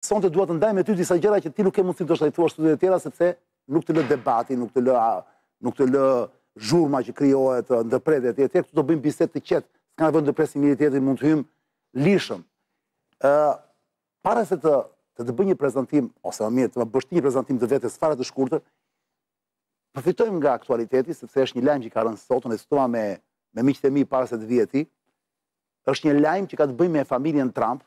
Sonte dua të ndaj me ty disa gjëra që ti nuk ke mundësi ndoshta t'i thuash në studiot e tjera sepse nuk të lë debati, nuk të lë nuk të lë zhurma që krijohet, ndërprerja etj. Këtu do bëjmë bisedë të qetë, s'ka nevojë të presim njëri tjetrin, mund të hyjmë lirshëm. Ë para se të të të bëj një prezantim ose më mirë të më bësh ti një prezantim të vetes fare të shkurtër, përfitojmë nga aktualiteti sepse është një lajm që ka rënë sot, unë diskutova me me miqtë e mi para se të vije ti. Është një lajm që ka të bëjë me familjen Trump,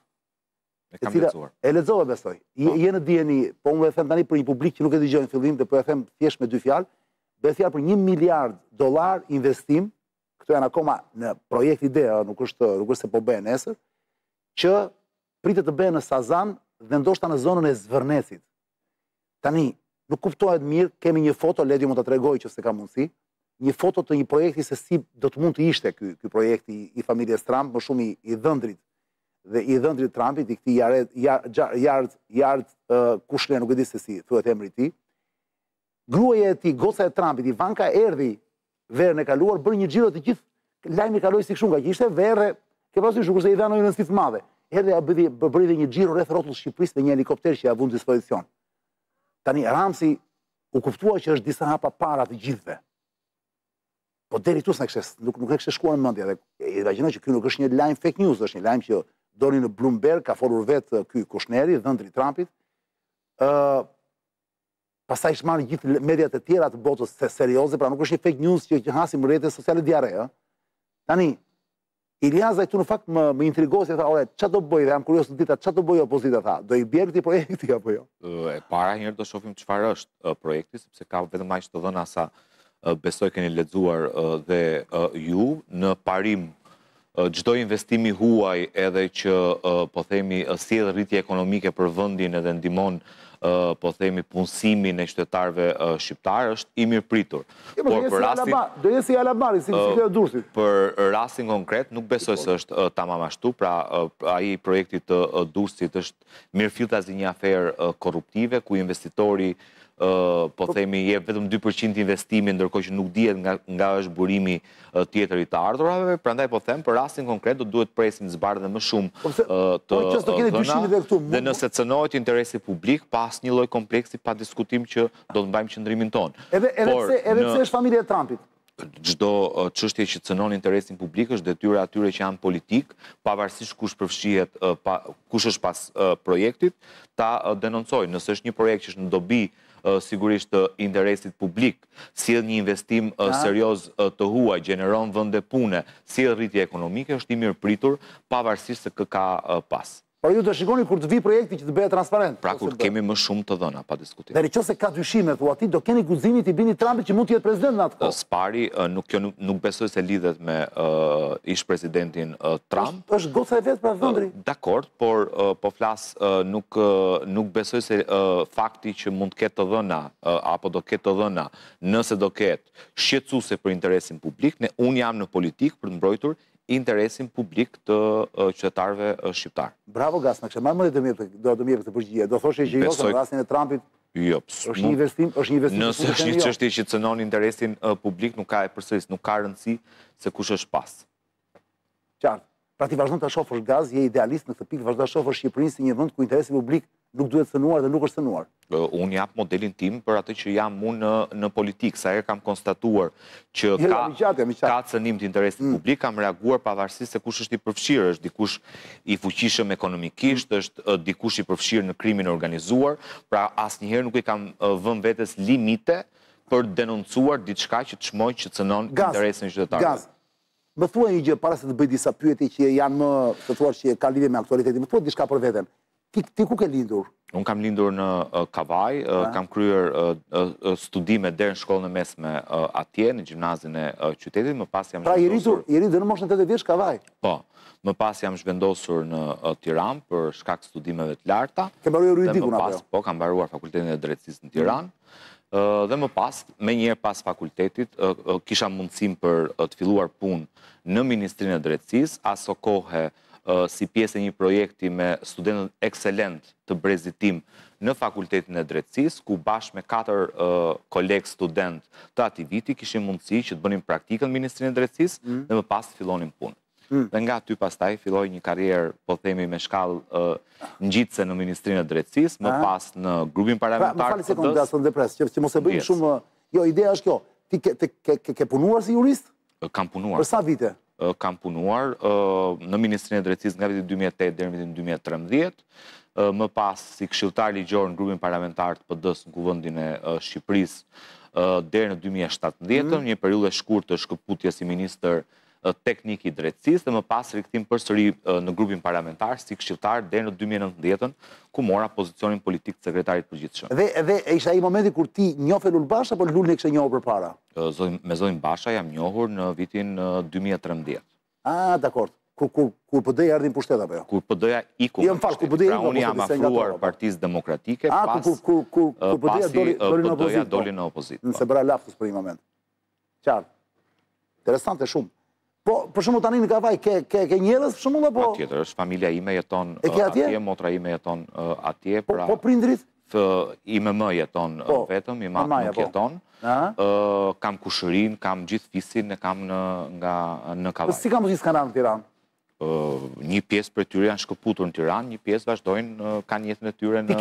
E kam lexuar. E lexove besoj. Po. Je në dijeni, po unë e them tani për një publik që nuk e dëgjon në fillim dhe po e them thjesht me dy fjalë, bëhet fjalë për 1 miliard dollar investim, këto janë akoma në projekt ide, nuk është nuk është se po bëhen nesër, që pritet të bëhen në Sazan dhe ndoshta në zonën e Zvërnecit. Tani, nuk kuptohet mirë, kemi një foto, Ledio mund ta tregojë qoftë se ka mundësi, një foto të një projekti se si do të mund të ishte ky, ky projekti i familjes Trump, më shumë i, i dhëndrit dhe i dhëndrit të Trumpit, i këtij Jared, Jared, Jared, Jared uh, Kushner, nuk e di se si thuhet emri i tij, gruaja e tij, goca e Trumpit, Ivanka erdhi verën e kaluar, bëri një xhiro të gjithë, lajmi kaloi si kështu ngaqë ishte verë, ke pasur shukur se i dhanë një rëndësi të madhe. Edhe ajo bëri bëri dhe një xhiro rreth rrotull Shqipërisë me një helikopter që ia vunë në dispozicion. Tani Rama siç u kuptua që është disa hapa para të gjithëve. Po deri këtu s'na kishte nuk nuk e kishte shkuar në mendje dhe e imagjinoj që ky nuk është një lajm fake news, është një lajm që doli në Bloomberg, ka folur vetë ky Kushneri, dhëndri i Trumpit. Ë Pastaj e marrin gjithë mediat e tjera të botës se serioze, pra nuk është një fake news që që hasim në rrjetet sociale diarre, ë. Tani Iljazi këtu në fakt më më intrigoi se tha, "Ore, ça do bëjë dhe jam kurioz ta di, tha, ça do bëjë opozita tha. Do i bjerë këtij projekti apo jo?" E para njëherë do shohim çfarë është projekti, sepse ka vetëm aq të dhëna sa besoj keni lexuar dhe ju në parim çdo investim i huaj edhe që po themi sjell rritje ekonomike për vendin edhe ndihmon po themi punësimin e qytetarëve shqiptarë është i mirëpritur. Jo, po por për rastin do jetë si Alabari, si çështja e Durrësit. Për rastin konkret nuk besoj se është tamam ashtu, pra ai projekti i Durrësit është mirëfilltazi një aferë korruptive, ku investitori, po, po themi, jep vetëm 2% investimi, ndërkohë që nuk dihet nga, nga është burimi tjetër i të ardhurave, prandaj po them, për rastin konkret, do duhet presim të zbardhen më shumë po të po dhëna, dhe nëse cenohet interesi publik, pa asnjë lloj kompleksi, pa diskutim që do të mbajmë qëndrimin tonë. Edhe pse është familja e Trumpit? çdo çështje që cenon interesin publik është detyrë e atyre që janë në politikë, pavarësisht kush përfshihet, kush është pas projektit, ta denoncojnë. Nëse është një projekt që është në dobi sigurisht të interesit publik, sjell një investim serioz të huaj, gjeneron vende pune, sjell rritje ekonomike, është i mirëpritur, pavarësisht se kë ka pas. Pra ju do shikoni kur të vijë projekti që të bëhet transparent. Pra kur të kemi më shumë të dhëna, pa diskutim. Dhe në qoftë se ka dyshime thua ti, do kesh guximin t'i bini Trumpit që mund të jetë president në atë kohë. Së pari, nuk kjo nuk besoj se lidhet me ish presidentin Trump. Është goca e vet pra dhëndri. Dakord, por po flas nuk nuk besoj se fakti që mund të ketë të dhëna apo do ketë të dhëna, nëse do ketë shqetësuese për interesin publik, ne unë jam në politikë për të mbrojtur interesin publik të qytetarëve shqiptarë. Bravo Gaz, ma kishte marrë mendja të mirë, do të mirë këtë përgjigje. Do thoshe që jo, se në rastin e Trumpit, jo, është një investim, është një investim. Nëse është një jo. çështje që cënon interesin publik, nuk ka e përsëris, nuk ka rëndësi se kush është pas. Qartë. Pra ti vazhdon të shofësh Gaz, je idealist në këtë pikë, vazhdon të shofësh Shqipërinë si një vënd ku interesi publik nuk duhet cënuar dhe nuk është cënuar. Unë jap modelin tim për atë që jam unë në politikë, sa herë kam konstatuar që jo, ka, miqate, miqate. ka cënim të interesit mm. publik, kam reaguar pavarësisht se kush është i përfshirë, është dikush i fuqishëm ekonomikisht, mm. është dikush i përfshirë në krimin organizuar, pra asnjëherë nuk i kam vënë vetes limite për denoncuar diçka që çmoj që cënon interesin e qytetarëve. Gaz, më thuaj një gjë para se të bëj disa pyetje që janë më, të thua që ka lidhje me aktualitetin, më thuaj diçka për veten. Ti, ti ku ke lindur? Unë kam lindur në Kavajë, kam kryer studimet deri në shkollën e mesme atje, në gjimnazin e qytetit, më pas jam zhvendosur... Pra, i rritur, i rritur në moshën tetëmbëdhjetë vjeç Kavajë? Po, më pas jam zhvendosur në Tiranë për shkak studimeve të larta. Ke mbaruar juridikun apo? Jo? Po, kam mbaruar fakultetin e drejtësisë në Tiranë, dhe më pas, menjëherë pas fakultetit, kisha mundësinë për të filluar punë në Ministrinë e Drejtësisë, asokohe si pjesë e një projekti me studentët ekselentë të brezit tim në Fakultetin e Drejtësisë, ku bashkë me katër kolegë studentë të atij viti kishim mundësi që të bënim praktikën në Ministrinë e Drejtësisë mm. dhe më pas të fillonim punë. Mm. Dhe nga aty pastaj filloi një karrierë, po themi me shkallë ngjitëse në Ministrinë e Drejtësisë, më pas në grupin pra, parlamentar. Më fal një sekondë, Gaz, të ndërpres, që mos e bëjmë shumë, jo, ideja është kjo. Ti ke punuar si jurist? Kam punuar. Për sa vite? Kam punuar në Ministrinë e Drejtësisë nga viti 2008 deri në vitin 2013, më pas si këshiltar ligjor në grupin parlamentar të PD-së në Kuvendin e Shqipërisë deri në 2017, mhm. një periudhë e shkurtë shkëputje si ministër teknik i drejtësisë dhe më pas rikthim përsëri në grupin parlamentar si këshiltar deri në 2019, ku mora pozicionin politik të sekretarit të përgjithshëm. Dhe, dhe, ishte ai momenti kur ti njofe Lul Bashën apo Lulën e kishe njohur përpara? me zotin Basha jam njohur në vitin 2013. A, dakord. Kur, kur, kur PD-ja erdhi në pushtet, apo jo? Kur PD-ja iku në pushtet. Kur PD-ja iku në pushtet. Pra unë jam afruar partisë demokratike pas... A, kur, kur, kur, kur PD-ja doli, doli në opozitë. PD-ja doli në opozitë. Se bëra lapsus për një moment. Qartë. Interesante shumë. Po, për shembull tani në Kavajë, ke, ke, ke njerëz për shembull, apo? Patjetër, është familja ime jeton e atje? atje, motra ime jeton atje, po, pra... Po, prindrit? Ë, ime më jeton po, vetëm, im atë nuk po. jeton. kam kushërinj, kam gjithë fisin, e kam në, nga, në Kavajë. Po, si nuk kanë ardhur në Tiranë? një pjesë prej tyre janë shkëputur në Tiranë, një pjesë vazhdojnë kanë jetën e tyre në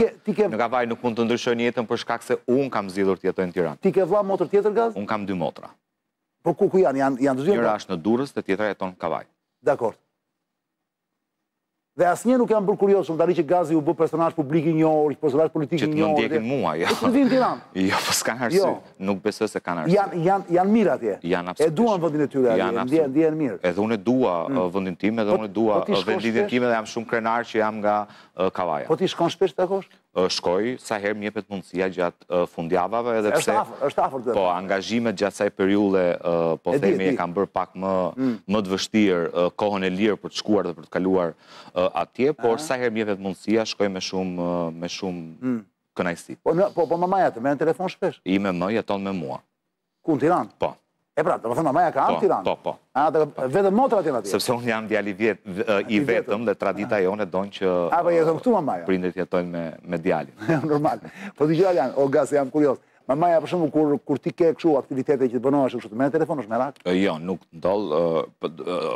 në Kavajë, nuk mund të ndryshojnë jetën për shkak se unë kam zgjedhur të jetoj në Tiranë. Ti ke vëlla motër tjetër Gaz? Unë kam dy motra. Po ku ku janë? Janë janë dy. Njëra është në Durrës dhe tjetra jeton në Kavajë. Dakor. Dhe asnjë nuk janë bërë kurioz për shembull tani që Gazi u bë personazh publik i njohur, që personazh politik i njohur. Që të më ndjekin... mua, jo. Të vijnë në Tiranë. Jo, po s'kanë arsye. Jo. Nuk besoj se kanë arsye. Janë janë janë mirë atje. Janë absolutisht. E duan vendin e tyre atje, janë ndihen ndihen mirë. Edhe unë e dua mm. uh, vendin tim, edhe po, unë e dua po uh, vendin tim edhe jam shumë krenar që jam nga uh, Kavaja. Po ti shkon shpesh t'i takosh? shkoj, sa herë më jepet mundësia gjatë fundjavave, edhe pse po, angazhimet gjatë kësaj periudhe, po themi, e kanë bërë pak më mm. të vështirë kohën e lirë për të shkuar dhe për të kaluar atje, por sa herë më jepet mundësia, shkoj me shumë, me shumë mm. kënaqësi. Po, po, po mamaja të merr në telefon shpesh? Ime më, jeton me mua. Ku në Tiranë? Po. E pra, domethënë, mamaja ka ardhur po, Tiranë. Po, po. A, dhe, po. vetëm motra tjetër tjetër. Sepse unë jam djali vjet, i vetëm dhe tradita jone donë që... A, po, jeton këtu mamaja. Prindët jetojnë me, me djalin. Normal. Po dëgjo, o Gaz, jam kurioz. Mamaja, për shembull, kur, kur ti ke kështu aktivitete që të vonohesh, kështu të merr në telefon, është merak? Jo, nuk, Ndodh,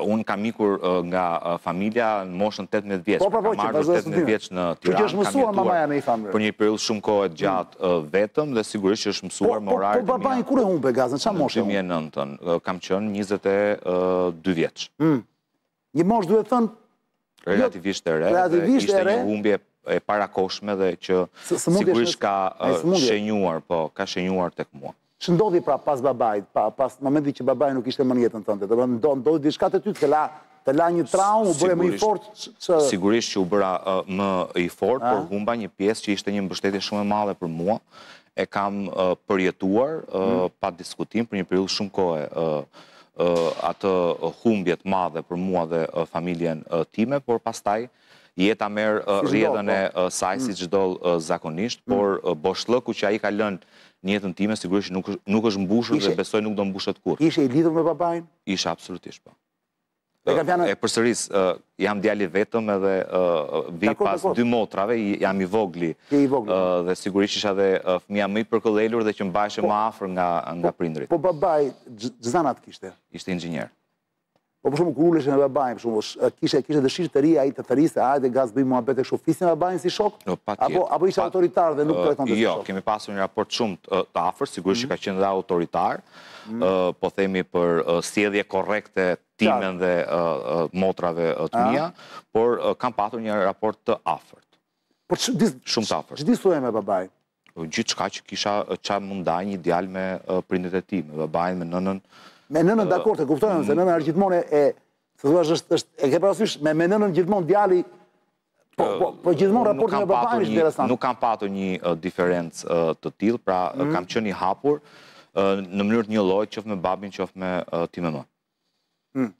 unë kam ikur nga familja në moshën 18 vjeç. Po, po, po, që në moshën 18 vjeç në Tiranë. Që që është mësuar mamaja me i familje. Për një periudhë shumë kohë të gjatë vetëm dhe sigurisht që është mësuar me oraret e mia. Po, po babain, kur e humbe Gaz, ça moshe e humbe? Në 2009, kam qenë 22 vjeç. Një moshë duhet thënë... Relativisht e re, dhe ishte një humbje e parakohshme dhe që sigurisht ka shenjuar, po, ka shenjuar tek mua. Çfarë ndodhi pra pas babait, pas momentit që babai nuk ishte më në jetën tënde, dhe ndodhi diçka te ty të la, të la një traumë, u bëre më i fortë që... Sigurisht që u bëra më i fortë, por humba një pjesë që ishte një mbështetje shumë e madhe për mua, e kam përjetuar, pa diskutim, për një periudhë shumë kohë atë humbje të madhe për mua dhe familjen time, por pastaj jeta merr rrjedhën e po. saj siç mm. ndodh zakonisht, mm. por boshllëku që ai ka lënë në jetën time sigurisht nuk nuk është mbushur dhe besoj nuk do mbushet kurrë. Ishe i lidhur me babain? Isha absolutisht po. E përsëris, Jam djalë i vetëm edhe vij pas dy motrave, jam i vogli. Je i vogli. Dhe sigurisht isha dhe fëmija më i përkëdhelur dhe që mbahesha më afër nga prindërit. Po babai, ç'zanat kishte? Ishte inxhinier. Po për shembull kur uleshe me babain, për shembull, kishe kishe dëshirë të rrije ai të thërriste, hajde Gaz bëjmë muhabete kështu, flisni me babain si shok? Apo apo ishte autoritar dhe nuk të trajtonte si jo, shok? Jo, kemi pasur një raport shumë të afërt, sigurisht që ka qenë dhe autoritar, po themi për sjellje korrekte timen dhe motrave të mia, por kam patur një raport të afërt. Shumë të afërt. Ç'i thoje babait? Gjithçka që kisha ça mund ta ndajë një djalë me prindërit e tij, me babain, me nënën. Me nënën dakord, e kuptoj, se nëna është gjithmonë e... Si të duash është, e ke parasysh, me nënën gjithmonë djali Po, po, po gjithmonë raporti me babain është interesant. Nuk kam patur një diferencë të tillë, pra mhm. kam qenë i hapur në mënyrë të njëllojtë, qoftë me babin, qoftë me time më. Hmm.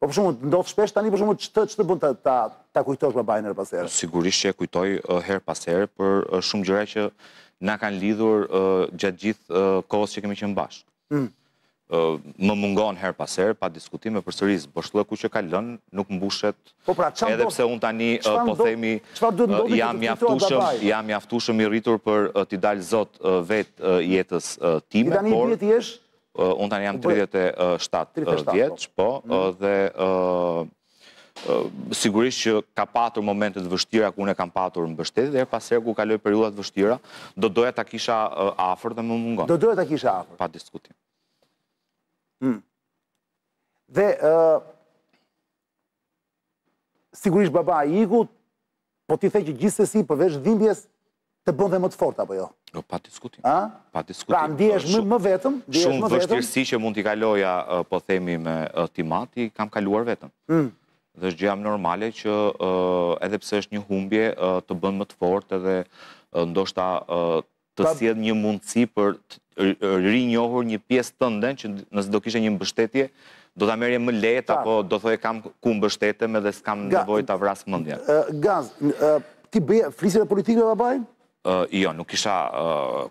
Po për shembull, ndodh shpesh tani për shembull ç'të ç'të bën ta ta ta kujtosh babain herë pas herë. Sigurisht që e kujtoj herë pas herë për shumë gjëra që na kanë lidhur gjatë gjithë kohës që kemi qenë bashkë. më mungon herë pas herë, pa diskutim e përsëris, boshllëku që ka lënë nuk mbushet, po pra, edhe pse unë tani po themi jam mjaftueshëm, jam mjaftueshëm i rritur për t'i dalë zot vetë jetës time, por unë tani jam 37 vjeç, po, dhe sigurisht që ka patur momente të vështira ku unë e kam patur mbështetje dhe herë pas here ku kaloj periudha të vështira, do doja ta kisha afër dhe më mungon. Do doja ta kisha afër. Pa diskutim. Hmm. Dhe sigurisht babai iku Po ti the që gjithsesi përveç dhimbjes të bën dhe më të fortë apo jo? Jo, pa diskutim. A? Pa diskutim. Pra ndihesh më më vetëm, ndihesh më vetëm. Shumë vështirësi që mund t'i kaloja, po themi me tim atë, i kam kaluar vetëm. Mm. Dhe është gjëja më normale që edhe pse është një humbje të bën më të fortë edhe ndoshta të sjell një mundësi për të rinjohur një pjesë tënde që nëse do kishe një mbështetje do ta merrje më lehtë apo do thoje kam ku mbështetem edhe s'kam nevojë ta vras mendjen. Gaz, ti bëje flisje me politikë me babain? Jo, nuk isha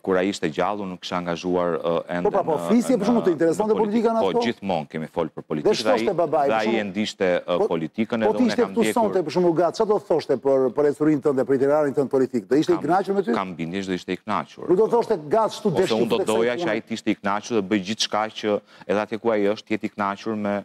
kur ai ishte gjallë, unë nuk isha angazhuar ende. Po po, flisje për shembull të interesonte politika në ato. Po gjithmonë kemi fol politikë dhe ai e ndiqte po, politikën edhe po unë e kam ndjekur. Po të ishte këtu sonte për shembull Gaz, çfarë do thoshte për për ecurinë tënde dhe për itinerarin tënd politik? Do ishte i kënaqur me ty? Kam bindje do ishte i kënaqur. Nuk do thoshte Gaz shtu desh. Ose unë do doja që ai të ishte i kënaqur dhe bëj gjithçka që edhe atje ku ai është të jetë i kënaqur me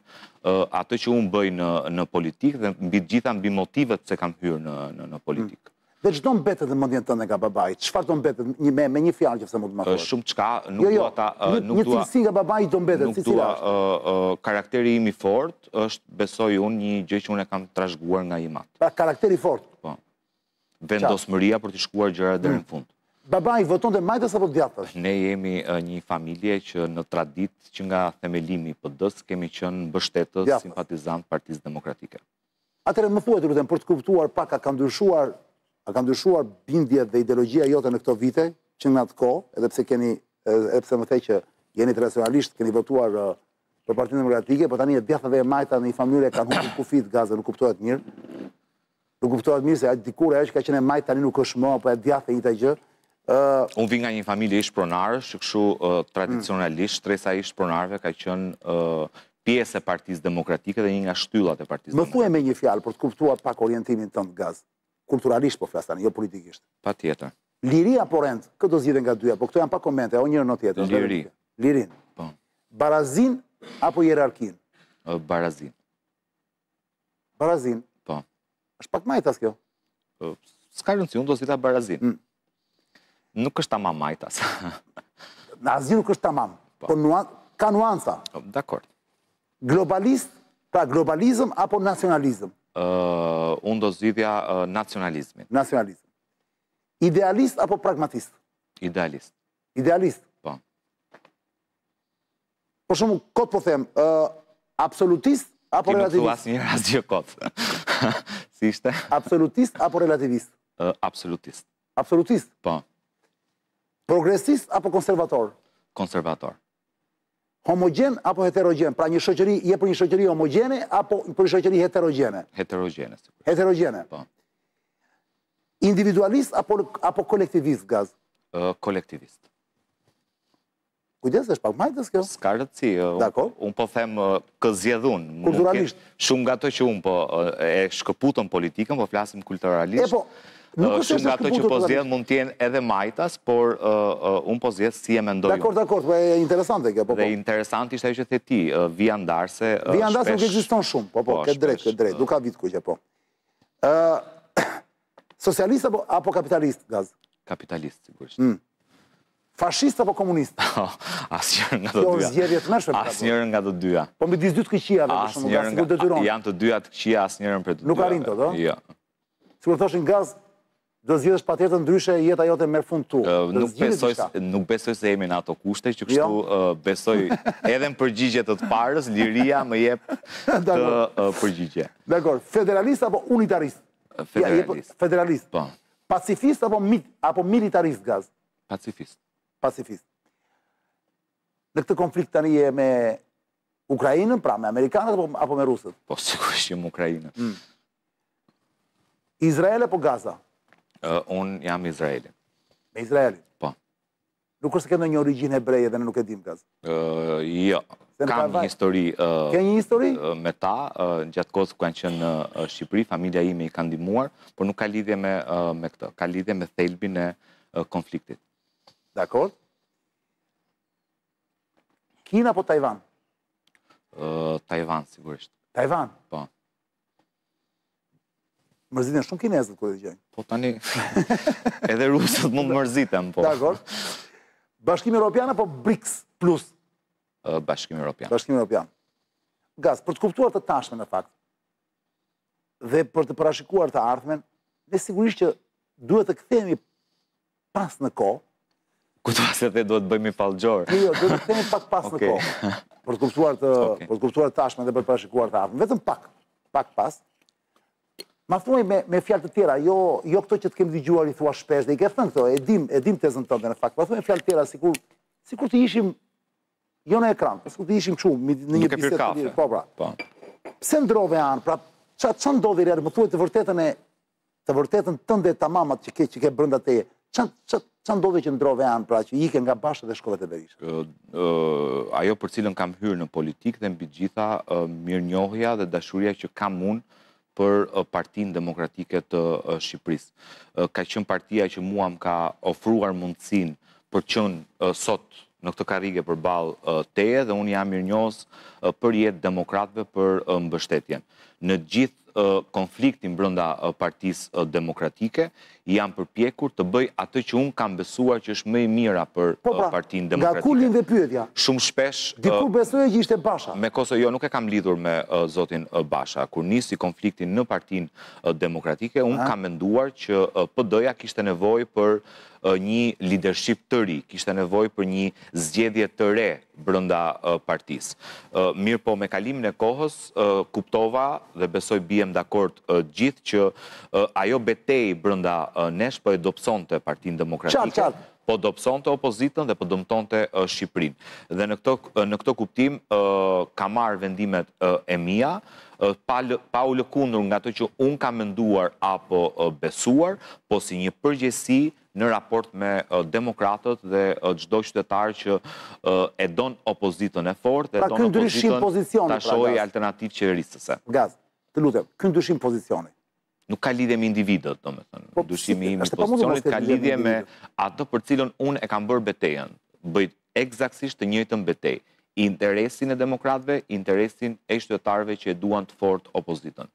atë që unë bëj në në politikë dhe mbi të gjitha mbi motivet pse kam hyrë në në në politikë. Dhe ç'do mbetet në mendjen tënde nga babai? Çfarë do mbetet një me me një fjalë qoftë se mund të më thuash? Shumëçka, nuk dua ta nuk dua. Jo, jo, një cilësi nga babai do mbetet, si cila është? Nuk dua karakteri im i fortë është besoj unë një gjë që unë e kam trashëguar nga im atë. Pra karakteri i fortë. Po. Vendosmëria për t'i çuar gjërat deri në fund. Babai votonte majtas apo djathtas? Ne jemi një familje që në traditë që nga themelimi i PD-së kemi qenë mbështetës, simpatizantë të Partisë Demokratike. Atëherë më thuaj të lutem për të kuptuar pak a ka ndryshuar a ka ndryshuar bindjet dhe ideologjia jote në këto vite që nga ajo kohë, edhe pse keni edhe pse më the që jeni tradicionalisht keni votuar uh, për Partinë Demokratike, por tani e djatha dhe e majta në një farë mënyre kanë humbur kufijtë Gaz, nuk kuptohet mirë. Nuk kuptohet mirë se dikur ajo që ka qenë e majtë tani nuk është më, apo e djatha e njëjta gjë. Unë vij nga një familje ish pronarësh, që kështu tradicionalisht shtresa e ish pronarëve ka qenë pjesë e Partisë Demokratike dhe një nga shtyllat e Partisë Demokratike. Më thuaj me një fjalë për të kuptuar pak orientimin tënd Gaz. Kulturalisht po flas tani, jo politikisht. Patjetër. Liri apo rend? Kë do zgjidhe nga të dyja? Po këto janë pa komente, o njërën o tjetrën. Liri. Lirinë. Po. Barazinë apo hierarkinë? Barazinë. Barazinë. Po. Është pak majtas kjo. Po, s'ka rëndësi, unë do zgjidhja barazinë. Mm. Nuk është tamam majtas. Se asgjë nuk është tamam, po. por nuan, ka nuanca. Po, dakor. Globalist, pra globalizëm apo nacionalizëm? Uh, unë do zgjidhja uh, nacionalizmin. Nacionalizëm. Idealist apo pragmatist? Idealist. Idealist. për shembull kot po them, absolutist apo relativist? Ti nuk thua asnjëherë asgjë kot. si ishte? Absolutist apo relativist? absolutist. Absolutist? Po. Progresist apo konservator? Konservator. Homogjen apo heterogjen? Pra një shoqëri, je për një shoqëri homogjene apo për një shoqëri heterogjene? Heterogjene. Heterogjene. Po. Individualist apo, apo kolektivist, Gaz? kolektivist. Kujdes, është pak majtas kjo. S'ka rëndësi, unë po them kë zgjedh unë. Kulturalisht. Shumë nga ato që unë po e shkëputëm politikën, po flasim kulturalisht. E po, nuk është e shkëputëm politikën. Shumë nga ato që po zgjedh mund të jenë edhe majtas, por unë po zgjedh si e mendoj unë. Dakor, dakor, po është interesante kjo, po po. Dhe interesante ishte ajo që the ti, vija ndarëse shpesh. Vija ndarëse nuk ekziston shumë, po po, ke të drejtë, ke të drejtë, nuk ka vitë kujtë, po. Socialist apo, apo kapitalist, Gaz? Kapitalist, sigurisht. Mm. Fashist apo komunist? Asnjërën nga të dyja. Kjo është zgjedhje e tmerrshme. Asnjërën nga të dyja. Po midis dy të këqijave për shembull, Gaz, sikur të detyrojnë. Janë të dyja të këqija, asnjërën prej të dyja. Nuk arrin dot? Jo. Sikur të thoshin, Gaz, do zgjedhësh patjetër ndryshe jeta jote merr fund këtu. Nuk besoj nuk besoj se jemi në ato kushte që kështu jo. besoj edhe në përgjigje të të parës, liria më jep të përgjigje. Dakor, federalist apo unitarist? Federalist. Federalist. Po. Pacifist apo mit apo militarist Gaz? Pacifist. Pacifist. Në këtë konflikt tani je me Ukrainën, pra me Amerikanët apo, apo me Rusët? Po, sigurisht jam me Ukrainën. Mm. Izrael apo Gaza? Uh, unë jam me Izraelin. Me Izraelin? Nuk është se ke ndonjë origjinë hebreje dhe ne nuk e dimë këtë. Jo. Se në Kavajë. Kam një histori. Ke një histori? Me ta, gjatë kohës kur kanë qenë në Shqipëri, familja ime i ka ndihmuar, por nuk ka lidhje me me këtë. Ka lidhje me thelbin e konfliktit. Dakor. Kina apo Tajvan? Tajvan sigurisht. Tajvan. Po. Mërziten shumë kinezët kur të dëgjojnë. Po tani, edhe rusët mund mërziten, po. Dakor. Bashkimi Europian apo BRICS plus? Bashkimi Europian. Bashkimi Europian. Gaz, për të kuptuar të tashmen në fakt, dhe për të parashikuar të ardhmen, ne sigurisht që duhet të kthehemi pas në kohë. Këtu pas dhe duhet të bëjmë i palgjorë. Jo, jo, duhet të kthehemi pak pas në kohë. Për të kuptuar të, për të kuptuar të tashmen dhe për të parashikuar të ardhmen. Vetëm pak, pak pas. Ma thuaj me, me fjalë të tjera, jo, jo këto që të kemi dëgjuar i thua shpesh dhe i ke thënë këto, e dim, e dim tezën tënde në fakt. Ma thuaj me fjalë të tjera sikur sikur të ishim jo në ekran, por sikur të ishim këtu në një bisedë të lirë, po pra. Po. Pse ndërrove anë, pra ça ça ndodhi rreth, më thuaj të vërtetën e Të vërtetën tënde tamam atë që ke që ke brenda teje. Ça ça ça ndodhi që ndërrove anë pra që ike nga Basha dhe shkove te Berisha. Ë ajo për cilën kam hyrë në politikë dhe mbi të gjitha mirënjohja dhe dashuria që kam unë për Partinë Demokratike të Shqipërisë. Ka qenë partia që mua më ka ofruar mundësinë për të qenë sot në këtë karrige përballë teje dhe unë jam mirënjohës përjetë demokratëve për mbështetjen. Në gjithë konfliktin brenda Partisë Demokratike, jam përpjekur të bëj atë që unë kam besuar që është më e mira për po pra, Partinë Demokratike. Nga ku lind dhe pyetja? Shumë shpesh... Dikur besoje që ishte Basha. Me kohë, jo, nuk e kam lidhur me zotin Basha. Kur nisi konflikti në Partinë Demokratike, unë kam menduar që PD-ja kishte nevojë për një lidership të ri, kishte nevojë për një zgjedhje të re brenda partisë. Mirëpo me kalimin e kohës kuptova dhe besoj biem dakord gjithë që ajo betejë brenda nesh po e dobësonte Partinë Demokratike, po dobësonte opozitën dhe po dëmtonte Shqipërinë. Dhe në këtë në këtë kuptim kam marrë vendimet e mia, pa u lëkundur nga ato që unë kam menduar apo besuar, po si një përgjegjësi në raport me demokratët dhe çdo qytetar që e don opozitën e fortë dhe pra, don opozitën ta shohë, pra, alternativë qeverisëse. Gaz, të lutem, ky ndryshim pozicioni, nuk ka lidhje me individët, domethënë. Po, ndryshimi im i pozicionit ka lidhje me atë për cilën unë e kam bërë betejën. Bëj ekzaktësisht të njëjtën betejë. Interesin e demokratëve, interesin e qytetarëve që e duan të fortë opozitën.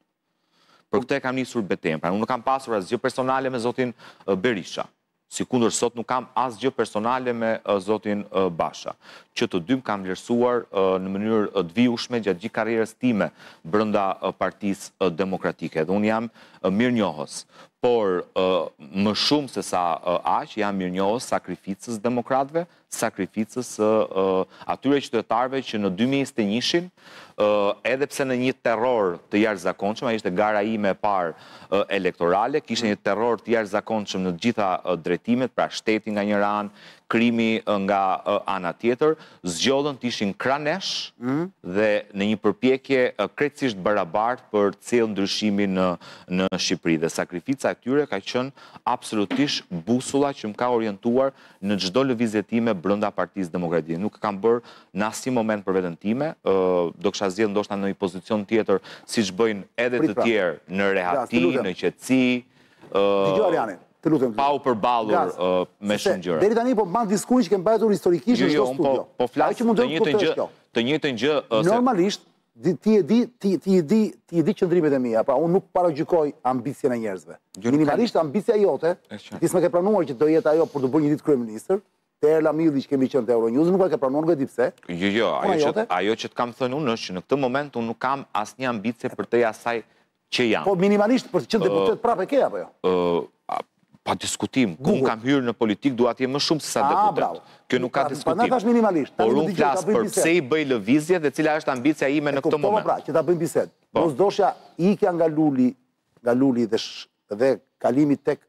Për këtë e kam nisur betejën. Pra, unë nuk kam pasur asgjë personale me zotin Berisha. Sikundër sot nuk kam asgjë personale me zotin Basha. Që të dy më kanë vlerësuar në mënyrë të vijushme gjatë gjithë karrierës time brenda Partisë Demokratike dhe unë jam mirënjohës. Por, më shumë sesa aq, jam mirënjohës sakrificës demokratëve, sakrificës së atyre qytetarëve që në 2021-shin, edhe pse në një terror të jashtëzakonshëm, ai ishte gara ime e parë elektorale, kishte një terror të jashtëzakonshëm në të gjitha drejtimet, pra shteti nga njëra anë, krimi nga ana tjetër, zgjodhën të ishin kranesh mhm. dhe në një përpjekje krejtësisht barabartë për të sjellë ndryshimin në, në Shqipëri. Dhe sakrifica e tyre ka qënë absolutisht busulla që më ka orientuar në çdo lëvizje time brenda Partisë Demokratike. Nuk e kam bërë në asnjë moment për veten time, ë do kisha zgjedh ndoshta në një pozicion tjetër, siç bëjnë edhe të pra. tjerë në rehati, në qetësi, ë Dëgjoj Arjanin. Të lutem. Pa u përballur me shumë gjëra. Deri tani po bën diskursin që ke mbajtur historikisht jo, në jo, çdo po- studio. Po, po flas të njëjtën gjë, të njëjtën gjë ose normalisht Di, ti e di, ti, ti e di, ti e di qëndrimet e mia, pra unë nuk paragjykoj ambicien e njerëzve. Jo, Minimalisht ambicia jote, ti s'më ke pranuar që do jetë ajo për t'u bërë një ditë kryeministër, te Erla Mëhilli që kemi qenë te Euronews, nuk e ke pranuar, nuk e di pse. Jo, jo, ajo që ajo që të kam thënë unë është që në këtë moment unë nuk kam asnjë ambicie përtej asaj që jam. Po minimalisht për të qenë deputet prapë e ke apo jo? Ëh, pa diskutim, kur unë kam hyrë në politikë dua të jem më shumë se sa deputet. Ah, bravo. Kjo nuk ka pra, diskutim. Prandaj thash minimalisht. Por unë flas për pse i bëj lëvizje dhe cila është ambicia ime në këtë moment. Po pra, që ta bëjmë bisedë. Po. Domosdo ikja nga Luli, nga Luli dhe dhe kalimi tek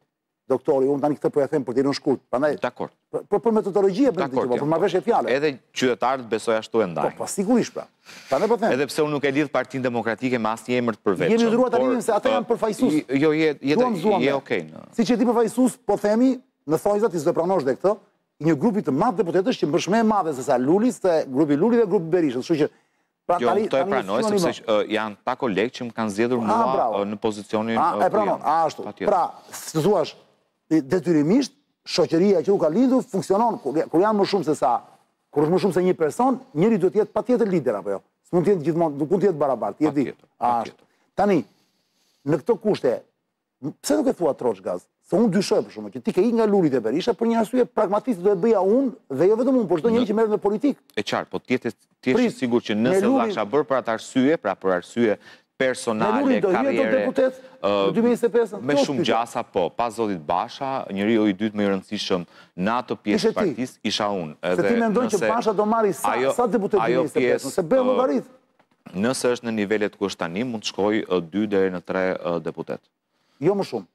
doktori, unë tani këtë po e them për të rënë shkurt. Prandaj Dakor. Për po, për metodologji e bëni për marrëveshje fjale. Edhe qytetarët besoj ashtu e po, ndajnë. Po, po sigurisht pra. Prandaj po them. Edhe pse unë nuk e lidh Partinë Demokratike me asnjë emër të përveçëm. Jemi ndërruar tani se ata janë përfaqësues. Jo, je je je okay. Siç je ti përfaqësues, po themi në thonjza ti s'do ta pranosh dhe këtë, i një grupi të madh deputetësh që mbase më e madhe se sa Luli, se grupi Luli dhe grupi Berishës, kështu që Pra, jo, unë të e pranoj, sepse janë këta kolegë që më kanë zgjedhur ah, mua në pozicionin ah, e pranon, a ashtu. Pra, si të thuash, detyrimisht, shoqëria që kur ka lindur, funksionon, kur janë më shumë se sa, kur është më shumë se një person, njëri duhet të jetë patjetër lider, apo jo? S'mund të jetë gjithmonë, nuk mund të jetë barabartë, e di. A ashtu. Tani, në këto kushte, Pse nuk e thua troç Gaz? Se unë dyshoj për shembull, që ti ke ikur nga Luli te Berisha për një arsye pragmatike që do e bëja unë dhe jo vetëm unë, por çdo njeri që merret me politikë. E qartë, po të jesh i sigurt që nëse do e kisha bërë për atë arsye, pra për arsye personale, karriere, me shumë gjasa, po, pas Zotit Basha, njeriu i dytë më i rëndësishëm në atë pjesë partisë, isha unë. Se ti mendon që Basha do marrë sa deputet 2025, se bërë më varit. Nëse është në nivelet ku është tani, mund të shkojë 2 deri në 3 deputetë. Jo më shumë?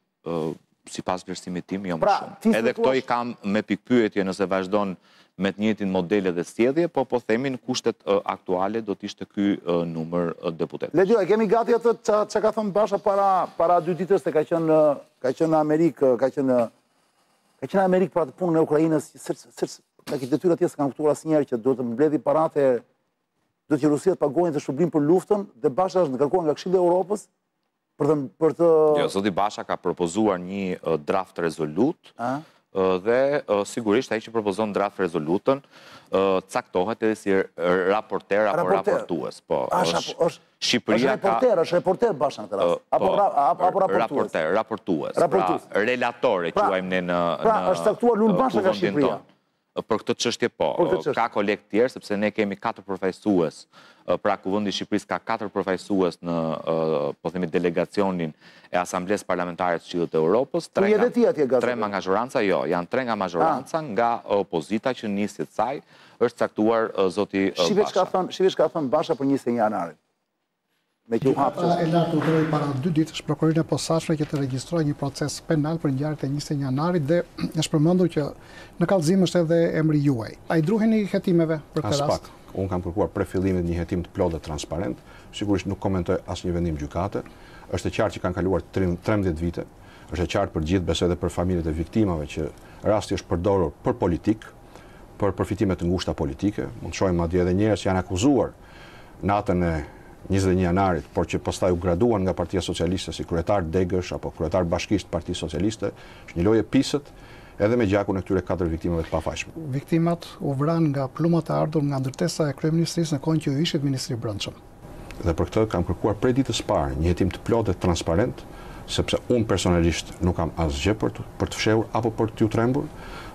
Sipas vlerësimit tim, jo më pra, shumë. Edhe këto i kam me pikëpyetje nëse vazhdon me të njëjtin model edhe zgjedhje, po po themi në kushtet aktuale do të ishte ky numër deputetësh. Ledjo, e kemi gati atë që ka thënë Basha para, para dy ditësh ka qenë, ka qenë në Amerikë, ka qenë, ka qenë në Amerikë për atë punën e Ukrainës, sërë, sërë, ka këtë detyra tjesë, e kanë caktuar si njeri që duhet të mbledhë paratë duhet që Rusia të paguajë dëmshpërblim për luftën dhe Basha është ngarkuar nga Këshilli i Europës për të... Për të... Jo, zoti Basha ka propozuar një draft rezolutë dhe sigurisht ai që propozon draft rezolutën caktohet edhe si raporter apo raportues. Po, Basha po, është... Shqipëria ka... Është reporter, është reporter Basha në këtë rast. Po, apo, apo, apo raportues. Raporter, raportues. Pra, raportues. Pra, relator e quajmë ne në... Pra, është caktuar Lul Basha nga Shqipëria. Për këtë çështje po, ka kolegë të tjerë, sepse ne kemi katër përfaqësues, pra Kuvendi i Shqipërisë ka katër përfaqësues në, po themi, delegacionin e Asamblesë Parlamentare të Këshillit të Evropës. Ku je dhe ti atje, Gazet? Tre nga mazhoranca, jo, janë tre nga mazhoranca, ah. nga opozita qysh në nisje të saj, është caktuar zoti Basha. Shih ç'ka thënë Basha për 21 janarin. me gjuhë hapëse. Gjykata e Lartë urdhëroi para dy ditësh Prokurorinë e Posaçme që të regjistrojë një proces penal për ngjarjet e njëzet e një janarit dhe është përmendur që në kallëzim është edhe emri juaj. A i druheni hetimeve për këtë rast? Aspak. Unë kam kërkuar prej fillimit një hetim të plotë dhe transparent. Sigurisht nuk komentoj asnjë vendim gjykate. Është e qartë që kanë kaluar trembëdhjetë vite. Është e qartë për të gjithë, besoj edhe për familjet e viktimave që rasti është përdorur për politikë, për përfitime të ngushta politike. Mund të shohim madje edhe njerëz që janë akuzuar natën e njëzet e një janarit, por që pastaj u graduan nga Partia Socialiste si kryetarë degësh apo kryetarë bashkish të Partisë Socialiste, është një lojë e pisët edhe me gjakun e këtyre katër viktimave të pafajshme. Viktimat u vranë nga plumbat e ardhur nga ndërtesa e kryeministrisë në kohën që ju ishit ministri i Brendshëm. Dhe për këtë kam kërkuar prej ditës së parë një hetim të plotë dhe të transparent, sepse unë personalisht nuk kam asgjë për të për të fshehur apo për t'iu trembur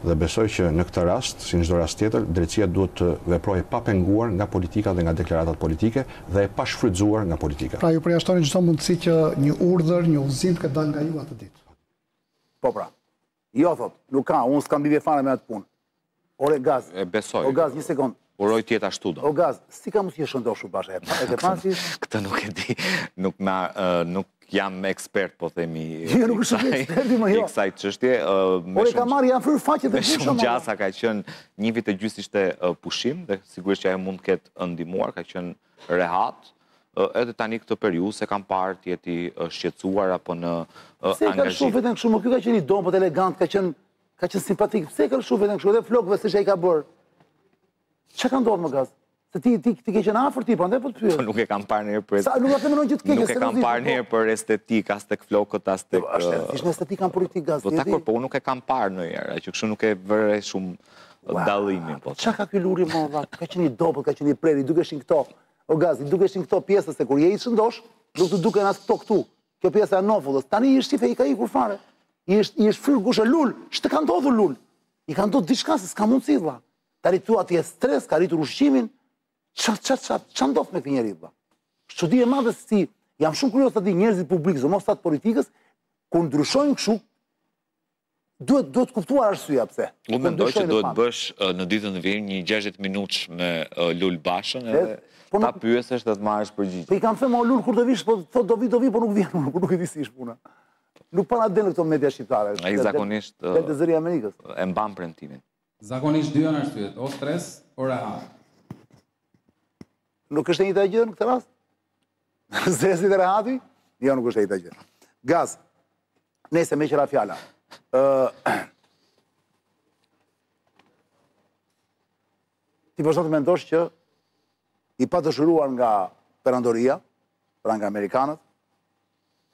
dhe besoj që në këtë rast, si në çdo rast tjetër, drejtësia duhet të veprojë e papenguar nga politika dhe nga deklaratat politike dhe e pashfrytëzuar nga politika. Pra ju përjashtoni çdo mundësi që një urdhër, një udhëzim të ketë dalë nga ju atë ditë? Po pra. Jo, thotë, nuk ka, unë s'kam lidhje fare me atë punë. Ore, Gaz. E besoj. O, Gaz, një sekundë. Uroj të jetë ashtu do. O, Gaz, si ka mundësi që është shëndoshur Basha? E të pasi? Këtë nuk e di, nuk na, nuk jam ekspert, po themi... Jo, nuk është shumë eksperti, më jo. I kësaj çështje... Ore, ka marrë, janë fryrë faqet e pushëm. Me shumë gjasa ka qenë, një vit e gjysmë ishte pushim, dhe sigurisht që ajo mund të ketë ndihmuar, ka qenë rehat, edhe tani këtë periudhë s'e kam parë të jetë i shqetësuar apo në angazhim. Pse e ka lëshuar veten kështu mo ky ka qenë i dobët, elegant, ka qenë ka qenë simpatik, pse e ka lëshuar veten kështu edhe flokëve seç i ka bërë. Çka ka ndodhur mo Gaz? Se ti ti ti ke qenë afër tij, prandaj po të pyes. Po nuk e kam parë ndonjëherë për estetikë. Se nuk kam thënë ndonjë gjë të keqe, nuk e kam parë ndonjëherë po. për estetikë as tek flokët as tek. Po është thjesht në estetikë kam politikë gaz. Po dakord, po unë nuk e kam parë ndonjëherë, që kështu nuk e vë re shumë dallimin po. Çka ka ky Luli mo valla? Ka qenë i dobët, ka qenë i prerë, dukeshin këto. O Gazi, dukeshin këto pjesa se kur je i shëndoshë, nuk të duken as këto këtu. Kjo pjesa e nofullës. Tani i është fshirë i ka ikur fare. I është i është fryrë gusha Lul, ç'të ka ndodhur Lul? I ka ndodhur diçka se s'ka mundësi valla. Tani ka patur stres, ka rritur ushqimin. Ça ça ça ça ndodh me këtë njerëz valla? Çudi e madhe se si jam shumë kurioz të di njerëzit publikë, sidomos të politikës, kur ndryshojnë kështu, Duhet duhet kuptuar arsyeja pse. Unë mendoj që duhet të bësh në ditët në vijim një 60 minutësh me Lul Bashën edhe po ta pyesësh dhe të marrësh përgjigje. Po i kam thënë o Lul kur do vish, po thotë do vi, do vi, po nuk vjen, po nuk e di si është puna. Nuk para del në këto media shqiptare. Ai zakonisht del te Zëri i Amerikës. E mban premtimin. Zakonisht dy janë arsyet, o stres, o rehat. Nuk është e njëjta gjë në këtë rast? Stresi dhe rehati? Jo, nuk është e njëjta gjë. Gaz. Nëse meqë ra fjala. Ë Ti vazhdon të mendosh që i padëshiruar nga perandoria, pra nga amerikanët,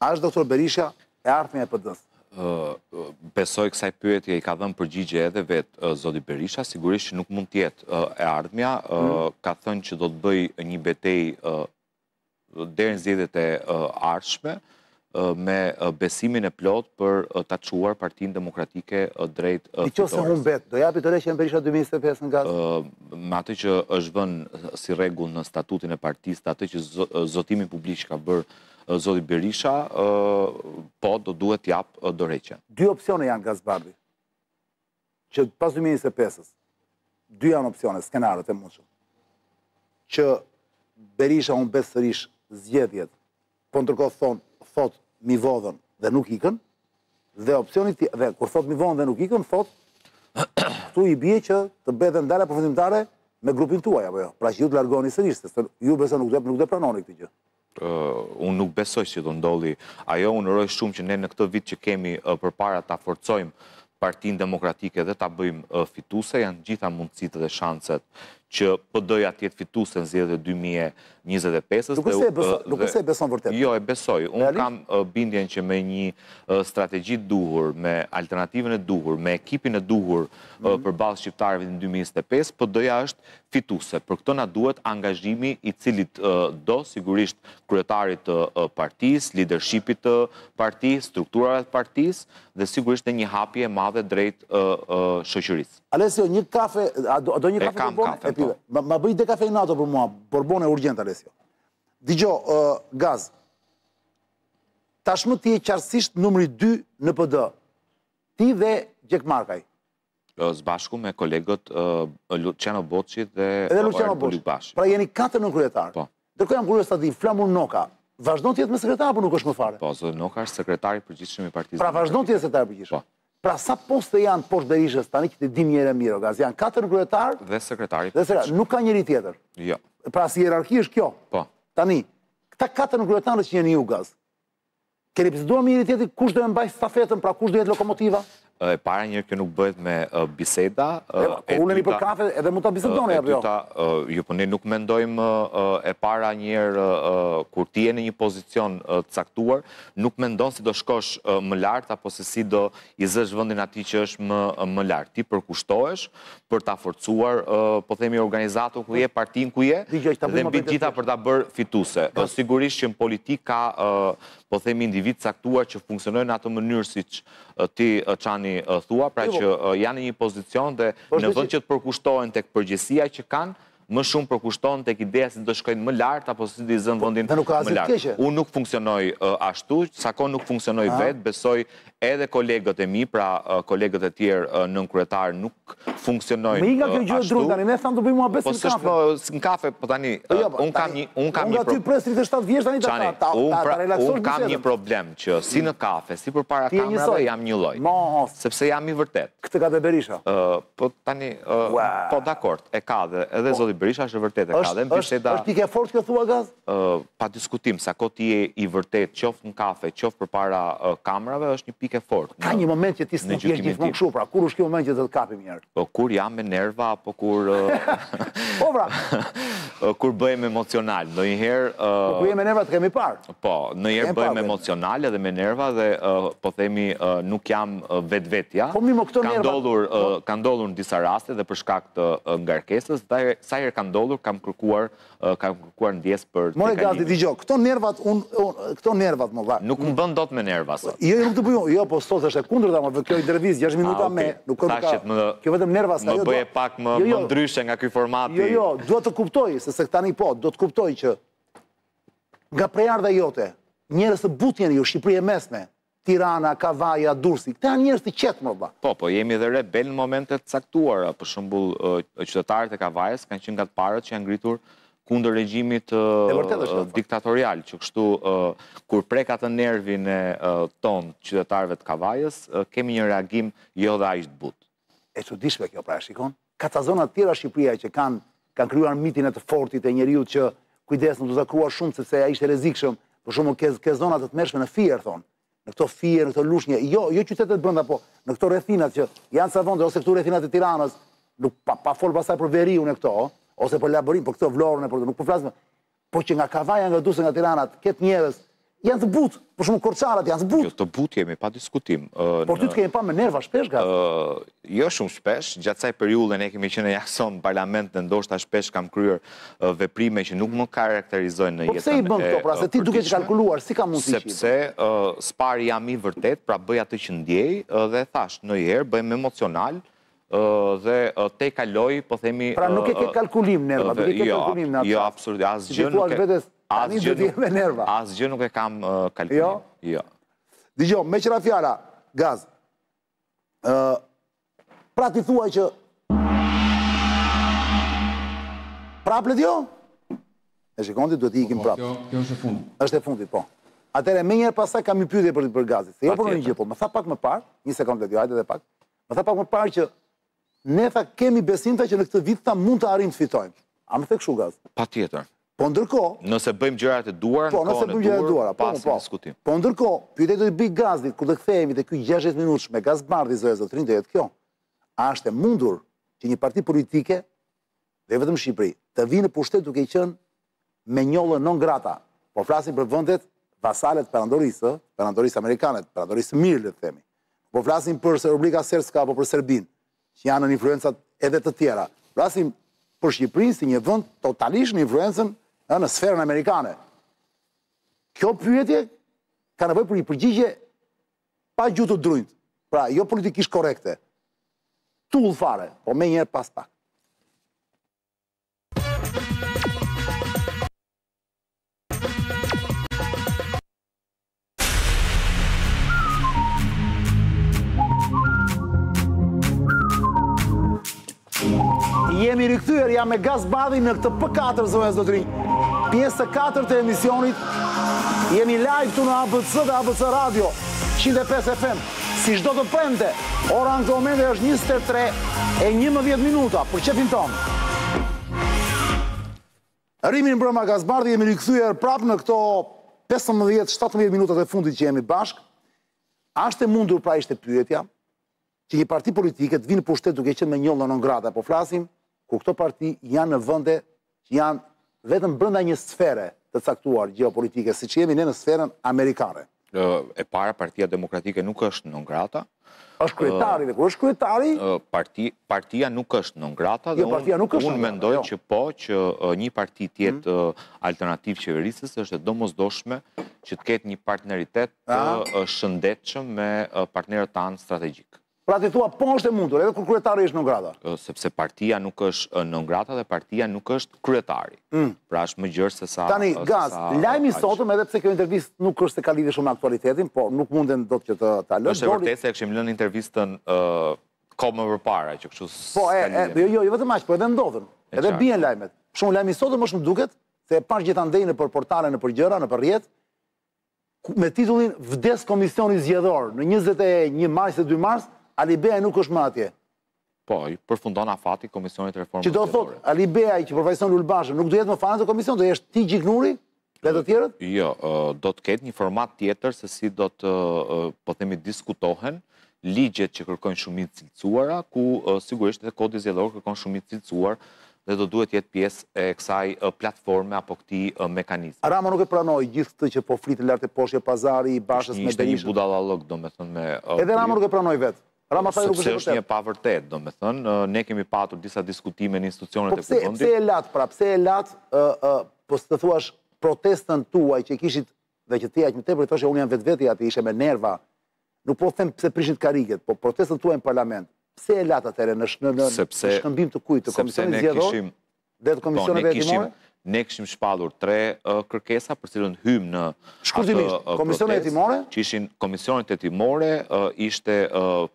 A është doktor Berisha e ardhmja e PD-së? Besoj kësaj pyetje i ka dhënë përgjigje edhe vetë zoti Berisha, sigurisht që nuk mund të jetë e ardhmja, mhm. ka thënë që do të bëjë një betejë deri në zgjedhjet e ardhshme me besimin e plot për ta çuar Partinë Demokratike drejt fitores. Në qoftë se humbet, do japi dorëheqjen Berisha 2025-n Gaz. Me atë që është vënë si rregull në statutin e partisë, atë që zotimi publik që ka bërë Zoti Berisha, po, do duhet t'japë dorëheqjen. Dy opsione janë Gaz Bardhi. Që pas 2025-ës, dy janë opsionet, skenarët e mundshëm. Që Berisha humbet sërish zgjedhjet, po ndërkohë thonë, thotë mi vodhën dhe nuk ikën, dhe opsioni, dhe kur thotë mi vodhën dhe nuk ikën, thotë, këtu i bie që të bëhet dhe ndarja përfundimtare me grupin tuaj, apo jo. Pra që ju të largoheni sërish, se ju besoj nuk do e, nuk do e pranoni këtë gjë. Unë nuk besoj që do ndodhi ajo, unë uroj shumë që ne në këtë vit që kemi përpara ta forcojmë Partinë Demokratike dhe ta bëjmë fituese, janë të gjitha mundësitë dhe shanset që PD-ja të jetë fituese në zgjedhjet e 2025-s. Nuk është se e beson, nuk është se e beson vërtet. Jo, e besoj. Unë kam bindjen që me një strategji të duhur, me alternativën e duhur, me ekipin e duhur përballë shqiptarëve në 2025, PD-ja është fituse. Për këtë na duhet angazhimi i cilitdo, sigurisht kryetarit të partisë, lidershipit të partisë, strukturave të partisë dhe sigurisht dhe një hapje e madhe drejt shoqërisë. Alessio, një kafe, a do, a do një kafe? E kam kafen. E pive. Ma, ma bëj dekafeinato për mua, Borbone urgjent, Alessio. Dëgjo, uh, Gaz, tashmë ti je qartësisht numri 2 në PD, ti dhe Gjekmarkaj. Së bashku me kolegët Luçiano Boçi dhe Luçiano Boçi. Pra jeni katër nënkryetarë. Po. Ndërkohë jam kurioz të di, Flamur Noka, vazhdon të jetë më sekretar, apo nuk është më fare? Po, zoti Noka është sekretar i përgjithshëm i partisë. Pra vazhdon të jetë sekretar i përgjithshëm. Po. Pra sa poste janë poshtë Berishës tani që të dimë njëherë e mirë, Gaz, janë katër kryetarë dhe sekretari. Dhe sekretari, nuk ka njeri tjetër. Jo. Pra si hierarki është kjo. Po. Tani, këta katër kryetarë që jeni ju Gaz. Keni biseduar me njëri-tjetrin kush do e mbajë stafetën, pra kush do jetë lokomotiva? E para njëherë kjo nuk bëhet me biseda. Kur uleni për kafe edhe mund të bisedoni, apo jo? Jo, po po ne nuk mendojmë e para njëherë kur ti je në një pozicion të caktuar, nuk mendon si do shkosh më lart, apo se si do i zësh vendin atij që është më, më lart. Ti përkushtohesh për ta forcuar, po themi, organizatën ku je, partinë ku je, dhe mbi të gjitha për ta bërë fituse. Sigurisht që në politikë ka, po themi, individë të caktuar që funksionojnë në atë mënyrë siç ti Çani thua, pra që janë në një pozicion dhe në vend që të përkushtohen tek përgjegjësia që kanë, më shumë përkushtohen tek ideja si do të shkojnë më lart apo si do i zënë vendin më lart. Unë nuk funksionoj ashtu, sa kohë nuk funksionoj vetë, besoj edhe kolegët e mi, pra kolegët e tjerë nënkryetarë nuk funksionojnë ashtu. Më ik nga kjo gjuhë e drunjtë tani, ne thamë të bëjmë muhabet si në kafe. Po s'është në kafe, po tani unë kam një unë kam një problem. Unë nga ty pres 37 vjeç tani ta ta relaksosh bisedën. Unë kam një problem që si në kafe, si përpara kamerave jam njëlloj. Sepse jam i vërtetë. Këtë ka dhe Berisha. Po tani, po dakord, e ka dhe edhe po, zoti Berisha është i vërtetë, e ka dhe në biseda... është pikë e fortë kjo thua Gaz? Pa diskutim, sa kohë ti je i vërtetë, qoftë në kafe, qoftë përpara kamerave, është një pikë e fortë. Ka një moment që ti s'je gjithmonë kështu, pra, kur është ky moment që të të kapim njëherë? Po, kur jam me nerva, po kur... Po, pra! Kur bëhem emocional, ndonjëherë... Po, kur je me nerva të kemi parë. Po, ndonjëherë Kemi bëhem parë vetë. emocional edhe me nerva dhe ë, po themi ë, nuk jam ë, vetvetja. Po, mirë, mo, këto Ka nervat- ndodhur ë, po. ka ndodhur në disa raste dhe për shkak të ë, ngarkesës dhe sa herë ka ndodhur kam kërkuar ë, kam kërkuar ndjesë për More Gazi, tejkalimin. dëgjo, këto nervat unë, unë, këto nervat më va. Nuk më bën dot me nerva sot. Jo, jo, nuk të bëj unë, jo, po sot është e kundërta, më vë kjo intervistë gjashtë minuta Ah, me, okay. nuk ka, nuk Thashë ka, që të më- kjo vetëm nerva s'ka, Më jo, bëje dua- pak më, jo, më jo, ndryshe nga ky formati. Jo, jo, dua të kuptoj, se se tani po, do të kuptoj që nga prejardha jote, njerëz të butë jeni ju, Shqipëri e mesme, Tirana, Kavaja, Durrësi, këta janë njerëz të qetë more vëlla. Po, po jemi dhe rebel në momente të caktuara, për shembull qytetarët e Kavajës kanë qenë nga të parët që janë ngritur kundër regjimit diktatorial, që kështu kur prek atë nervin e tonë të qytetarëve të Kavajës, kemi një reagim jo dhe aq të butë. e çuditshme kjo pra e shikon? Ka ca zona të tjera Shqipëria që kanë kanë krijuar mitin e të fortit e njeriut që kujdes nuk do ta kruash shumë sepse ai është i rrezikshëm. Për shembull, ke ke zona të tmerrshme në Fier thonë. Në këto Fier, në këto Lushnje, jo, jo qytetet brenda po, në këto rrethinat që janë ca vende ose këtu rrethinat e Tiranës, nuk pa, pa fol pastaj për veriun e këto, ose për Labërinë, për këto Vlorën e për këto, nuk po flasim. Po që nga Kavaja, nga Durrësi, nga Tirana, këta njerëz, janë të butë, për shembull korçarët janë të butë. Jo, të butë jemi, pa diskutim. Por ty të kemi pa me nerva shpesh, Gaz? Jo shumë shpesh, gjatë kësaj periudhe ne kemi qenë në aksion në parlament dhe ndoshta shpesh kam kryer veprime që nuk më karakterizojnë në jetën e përditshme. Po pse i bën këto, pra, se ti dukesh i kalkuluar, si ka mundësi që i bën? Sepse, së pari jam i vërtetë, pra bëj atë që ndjej, dhe thashë, ndonjëherë bëhem emocional, dhe e tejkaloj, po themi... Pra nuk e ke kalkulim nervat, nuk e ke kalkulim në atë jo, absolutisht, asgjë nuk e... Asgjë me nerva. Asgjë nuk e kam kalkulim. Jo? Jo. Jo, meqë ra fjala, Gaz, pra ti thua që... Pra plet jo? E shikon ti, duhet të ikim po, prapë. Kjo është e fundit. është e fundit, po. Atëherë, menjëherë pastaj kam një pyetje për, për Gazin. Se jo për një gjë, po më tha pak më parë, një sekundë dhe hajde dhe pak, Më tha pak më parë që ne tha kemi besim tha që në këtë vit tha mund të arrijmë të fitojmë. A më the kështu Gaz? Patjetër. Po ndërkohë, nëse bëjmë gjërat e duhura, po nëse bëjmë gjërat e duhura, po, pa diskutim. Po ndërkohë, pyetja do t'i bëj Gazit kur të kthehemi te ky 60 minutësh me Gaz Bardhi zonja zotërinj do jetë kjo. A është e mundur që një parti politike dhe jo vetëm në Shqipëri, të vijë në pushtet duke qenë me njollën non grata. Po flasim për vendet vasale të perandorisë, ë, perandorisë amerikane, perandorisë së mirë, le të themi. S'po flasim për Republika Serska apo për Serbinë, që janë në influencat edhe të tjera. Flasim për Shqipërinë si një vend totalisht në influencën ë, në sferën amerikane. Kjo pyetje ka nevojë për një përgjigje pa gjuhë të drunjtë, pra jo politikisht korrekte. Tull fare, po menjëherë pas pak. Jemi rikthyer jam me Gaz Bardhin në këtë P4 zonja zotërinj. Pjesë të katërt të emisionit. Jemi live këtu në ABC dhe ABC Radio 105 FM. Si çdo të premte, ora në këtë moment është 23 e 11 minuta për qejfin tonë. Rrimë mbrëmjen Gaz Bardhi jemi rikthyer prapë në këto 15-17 minutat e fundit që jemi bashkë. Ashtë e mundur pra ishte pyetja, Që një parti politike të vijë në pushtet duke qenë me njolla non grata, po flasim kur këto parti janë në vende që janë vetëm brenda një sfere të caktuar gjeopolitike, siç jemi ne në sferën amerikane. E para, Partia Demokratike nuk është non grata. Është kryetari dhe kur është kryetari, parti partia nuk është non grata dhe jo, partia nuk është. Unë mendoj jo. që po që një parti të jetë mhm. alternativë qeverisëse është e domosdoshme që të ketë një partneritet të shëndetshëm me partnerët tanë strategjikë. Pra ti thua po është e mundur, edhe kur kryetari është non grata? Sepse partia nuk është non grata dhe partia nuk është kryetari. Pra është më gjërë se sa... Tani, Gaz, lajmi i sotëm edhe pse kjo intervistë nuk është se ka lidhje shumë me aktualitetin, po nuk munden do të që të talën... Është e vërtetë se e kishim lënë intervistën kohë më përpara, që kështu s'ka po, lidhje. Po, jo, jo, jo, vetëm ashtë, po edhe ndodhën, edhe bien lajmet. Shumë lajmi i sotëm është më duket, se e pashë gjithandej nëpër portale, nëpër gjëra, nëpër rrjete, Me titullin Vdes Komisioni Zgjedhor, në njëzet e një mars e dy mars, Alibeaj nuk është më atje. Po, i përfundon afati i Komisionit të Reformës Zgjedhore. Që do thotë, Alibeaj që përfaqëson Lul Bashën, nuk do jetë më pjesë te komisioni, do jesh ti Gjiknuri, dhe të tjerët? Jo, do të ketë një format tjetër se si do të, po themi, diskutohen, ligjet që kërkojnë shumica të cilësuara, ku sigurisht edhe kodi zgjedhor kërkon shumicë të cilësuar dhe do duhet të jetë pjesë e kësaj platforme apo këtij mekanizmi. Rama nuk e pranoi gjithë këtë që po flitet lart e poshtë, jo pazari i Bashës me Berishën. Ishte një budallallëk, domethënë me Edhe Rama nuk e pranoi vetë. Rama tha nuk është e vërtetë. Sepse është një e pavërtetë, domethënë, ne kemi patur disa diskutime në institucionet e Kuvendit. Po pse e latë pra, pse e latë, po të thuash protestën tuaj që kishit dhe që ti aq më tepër i thoshe unë jam vetvetja ti ishe me nerva nuk po them pse prishët karriget po protestën tuaj në parlament pse e latë atëherë në në në shkëmbim të kujt të komisionit zgjedhor dhe të po, komisioneve hetimore ne kishim shpallur tre kërkesa për të cilën hymë në shkurtimisht komisione hetimore që ishin komisionet hetimore ishte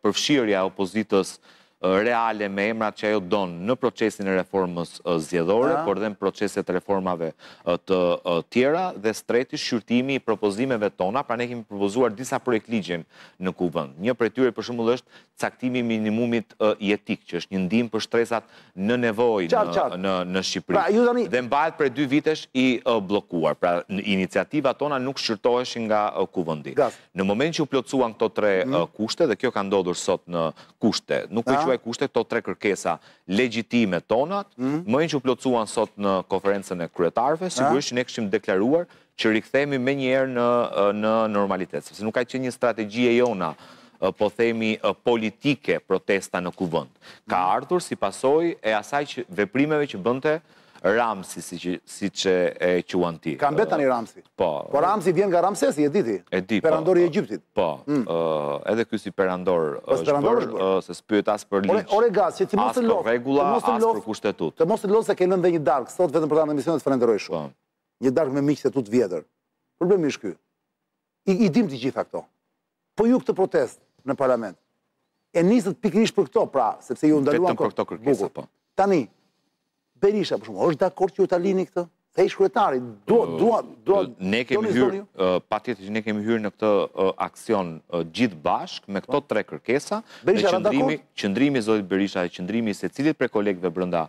përfshirja e opozitës reale me emrat që ajo don në procesin e reformës zgjedhore, por dhe në proceset e reformave të tjera dhe së treti shqyrtimi i propozimeve tona, pra ne kemi propozuar disa projektligje në Kuvend. Një prej tyre për shembull është caktimi i minimumit jetik, që është një ndihmë për shtresat në nevojë në në Shqipëri. Pra, dhe mbahet prej dy vitesh i bllokuar. Pra, iniciativat tona nuk shqyrtoheshin nga Kuvendi. Në moment që u plotësuan këto tre mhm. kushte dhe kjo ka ndodhur sot në kushte. Nuk e quaj kushte këto tre kërkesa legjitime tonat, meqë u plotësuan sot në konferencën e kryetarëve, sigurisht që ne kishim deklaruar që rikthehemi menjëherë në normalitet. Sepse nuk ka qenë një strategji e jona, po themi politike protesta në kuvend. Ka ardhur si pasojë e asaj që veprimeve që bënte Ramsi, siç e quan ti. Ka mbet tani Ramsi. Po. Po Ramsi vjen nga Ramsesi, e di ti. E di, po. Perandori i Egjiptit. Po. Mm. Edhe ky si perandor po, është bërë, se s'pyet as për ligj. Ore Gaz, që ti mos të lodh. Rregulla as për kushtetutë. Të mos të lodh se ke lënë dhe një darkë sot vetëm për t'ardhur në emision të falenderoj shumë. Po. Një darkë me miqtë e tu të vjetër. Problemi është ky. I dimë të gjitha këto. Po ju këtë protestë në parlament e nisët pikërisht për këto, pra, sepse ju ndaluan Vetëm për këto kërkesa, po. Tani, Berisha, për shembull, është dakord që ju ta lini këtë? Si ish kryetari, dua, dua, dua, ne kemi hyrë, patjetër që ne kemi hyrë në këtë aksion gjithë bashkë, me këto po. tre kërkesa, me qëndrimi, qëndrimi i zotit Berisha e qëndrimi i secilit prej kolegëve brenda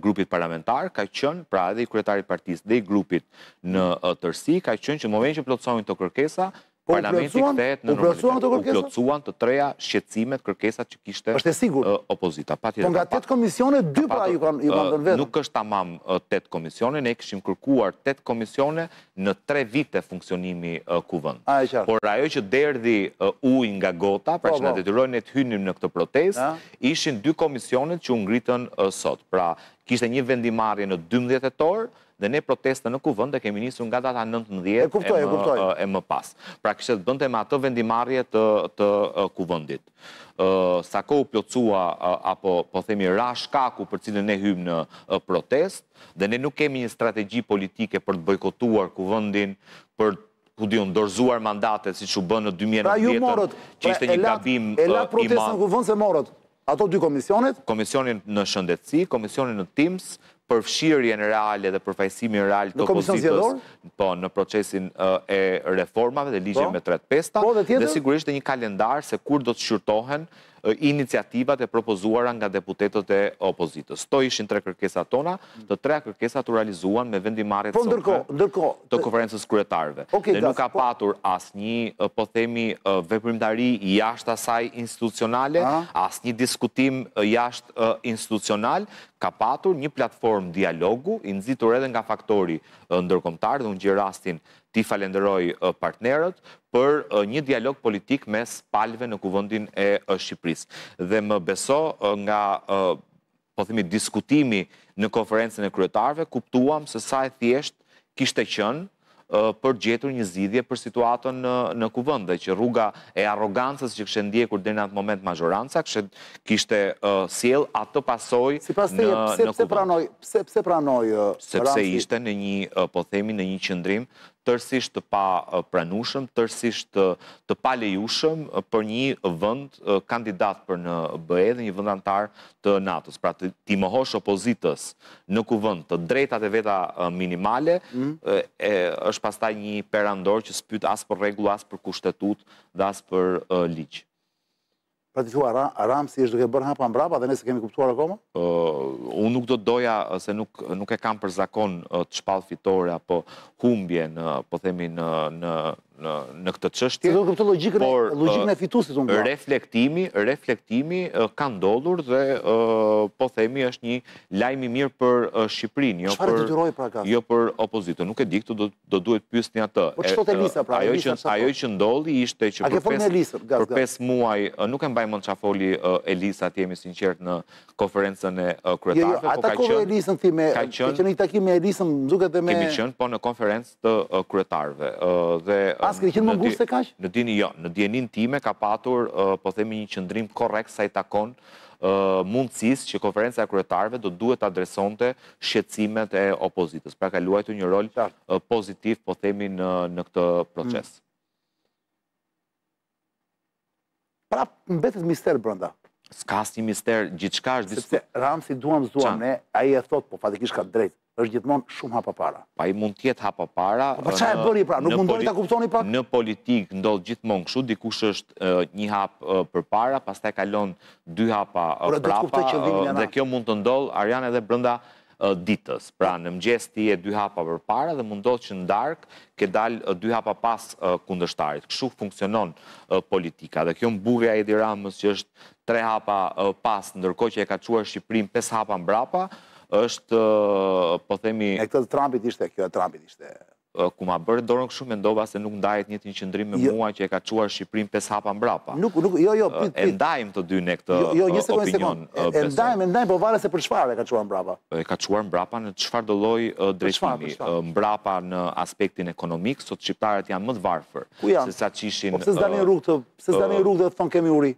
grupit parlamentar ka qenë, pra edhe i kryetarit të partisë dhe i grupit në tërësi, ka qenë që në moment që plotësohen këto kërkesa, po, parlamenti kthehet në normalitet. U plotësuan të tria shqetësimet kërkesat që kishte opozita. Po nga 8 komisione, 2 pra ju kanë dhënë vetëm. Nuk është tamam 8 komisione, ne kishim kërkuar 8 komisione në tre vite funksionimi kuvend. Por ajo që derdhi ujë nga gota, pra që na detyroi ne të hynim në këtë protestë, ishin dy komisionet që u ngritën sot. Pra, kishte një vendimmarrje në dymbëdhjetë tetor dhe ne protestën në kuvend e kemi nisur nga data nëntëmbëdhjetë e më pas. Pra, kishte të bënte me atë vendimmarrje të kuvendit. Sa kohë u plotësua apo po themi ra shkaku për cilin ne hymë në protestë, Dhe ne nuk kemi një strategji politike për të bojkotuar Kuvendin, për ku di unë, dorëzuar mandatet siç u bë në dy mijë e nëntëmbëdhjetë. Pra ju morët, pra e latë, e latë protestën në Kuvend se morët ato dy komisionet? Komisionin në shëndetësi, komisionin në TIMS, përfshirjen reale dhe përfaqësimin real të opozitës po në procesin e reformave dhe ligjeve po. me tre të pesta po, dhe sigurisht dhe një kalendar se kur do të shqyrtohen iniciativat e propozuara nga deputetët e opozitës. Këto ishin tre kërkesat tona, të tria kërkesat u realizuan me vendimmarrjet Po ndërkohë, sotme ndërkohë, të të Konferencës së Kryetarëve. Ok, Dhe nuk Gaz, ka po- patur asnjë, ë, po themi, ë, veprimtari jashtë asaj institucionale, Ëh. asnjë diskutim ë, jashtë ë, institucional, ka patur një platformë dialogu, i nxitur edhe nga faktori ë, ndërkombëtar dhe unë gjej rastin T'i falënderoj partnerët për një dialog politik mes palëve në Kuvendin e Shqipërisë. Dhe më beso nga po themi diskutimi në konferencën e kryetarëve kuptuam se sa e thjeshtë kishte qenë për të gjetur një zgjidhje për situatën në Kuvend dhe që rruga e arrogancës që kishte ndjekur deri në atë moment mazhoranca kishte sjellë atë pasojë në Kuvend. Sipas teje, pse pranoi Pse pse pranoi Ramsi? Sepse ishte në një po themi në një qëndrim tërësisht të papranueshëm, tërësisht të, të palejueshëm për një vend kandidat për në BE dhe një vend anëtar të NATO-s. Pra t'i mohosh opozitës në kuvend të drejtat e veta minimale, mm. e, është pastaj një perandor që s'pyt as për rregulla, as për kushtetutë dhe as për uh, ligj. Pra ti thua Ra, Ramsi është duke bërë hapa mbrapa dhe ne s'e kemi kuptuar akoma? Uh, unë nuk do të doja se nuk nuk e kam për zakon uh, të shpall fitore apo humbje në po themi në në në në këtë çështje. Të, do të kuptoj logjikën por, e logjikën e fituesit unë. Reflektimi, reflektimi uh, ka ndodhur dhe uh, po themi është një lajm i mirë për uh, Shqipërinë, çfarë e detyroi pra Jo për opozitën. Nuk e di këtu do të do duhet pyesni atë. Po ç'thot Elisa pra? Ajo që ajo që ndodhi ishte që për pesë për pesë muaj nuk e mbaj mend çfarë foli Elisa, të jemi sinqert në konferencën e jo, jo, kryetarëve, po e takove Elisën ti me, ke qenë në takim me Elisën, më duket edhe me Kemi qenë po në konferencë të kryetarëve dhe Po s'ke qenë më ngushtë se kaq? Në dini jo, në dijeninë time ka patur po themi një qëndrim korrekt sa i takon mundësisë që konferenca e kryetarëve do duhet të adresonte shqetësimet e opozitës. Pra ka luajtur një rol pozitiv, po themi, në këtë proces. Mm. Pra, mbetet mister brenda. S'ka asnjë mister, gjithçka është diskut. Sepse, Ramsi duam s'duam ne, ai e thotë, po faktikisht ka të drejtë, është gjithmonë shumë hapa para. Po ai mund të jetë hapa para. Po po, ça e bëri pra, nuk mundoheni ta kuptoni pak? Në politikë ndodh gjithmonë kështu, dikush është një hap përpara, pastaj e kalon dy hapa prapa dhe kjo mund të ndodhë Arjan edhe brenda ditës. Pra në mëgjes ti je dy hapa përpara dhe mund të ndodhë që në darkë ke dalë dy hapa pas kundërshtarit. Kështu funksionon politika dhe kjo mburrja e Edi Ramës që është tre hapa pas ndërkohë që e ka çuar Shqipërinë pesë hapa mbrapa është po themi... E kjo e Trumpit ishte, kjo e Trumpit ishte... Kur ma bëre dorën kështu mendova se nuk ndaje të njëjtin qëndrim me mua që e ka çuar Shqipërinë pesë hapa mbrapa. Jo, nuk, nuk, jo, jo, prit, prit. E ndajmë të dy ne këtë opinion. Jo, një sekondë, një sekondë. E ndajmë, e ndajmë, po varet se për çfarë e ka çuar mbrapa. E ka çuar mbrapa në çfarëdolloj drejtimi. Mbrapa në aspektin ekonomik, sot shqiptarët janë më të varfër. Ku janë? Sesa ç'ishin. Po pse s'dalin në rrugë të, pse s'dalin në rrugë dhe të thonë kemi uri?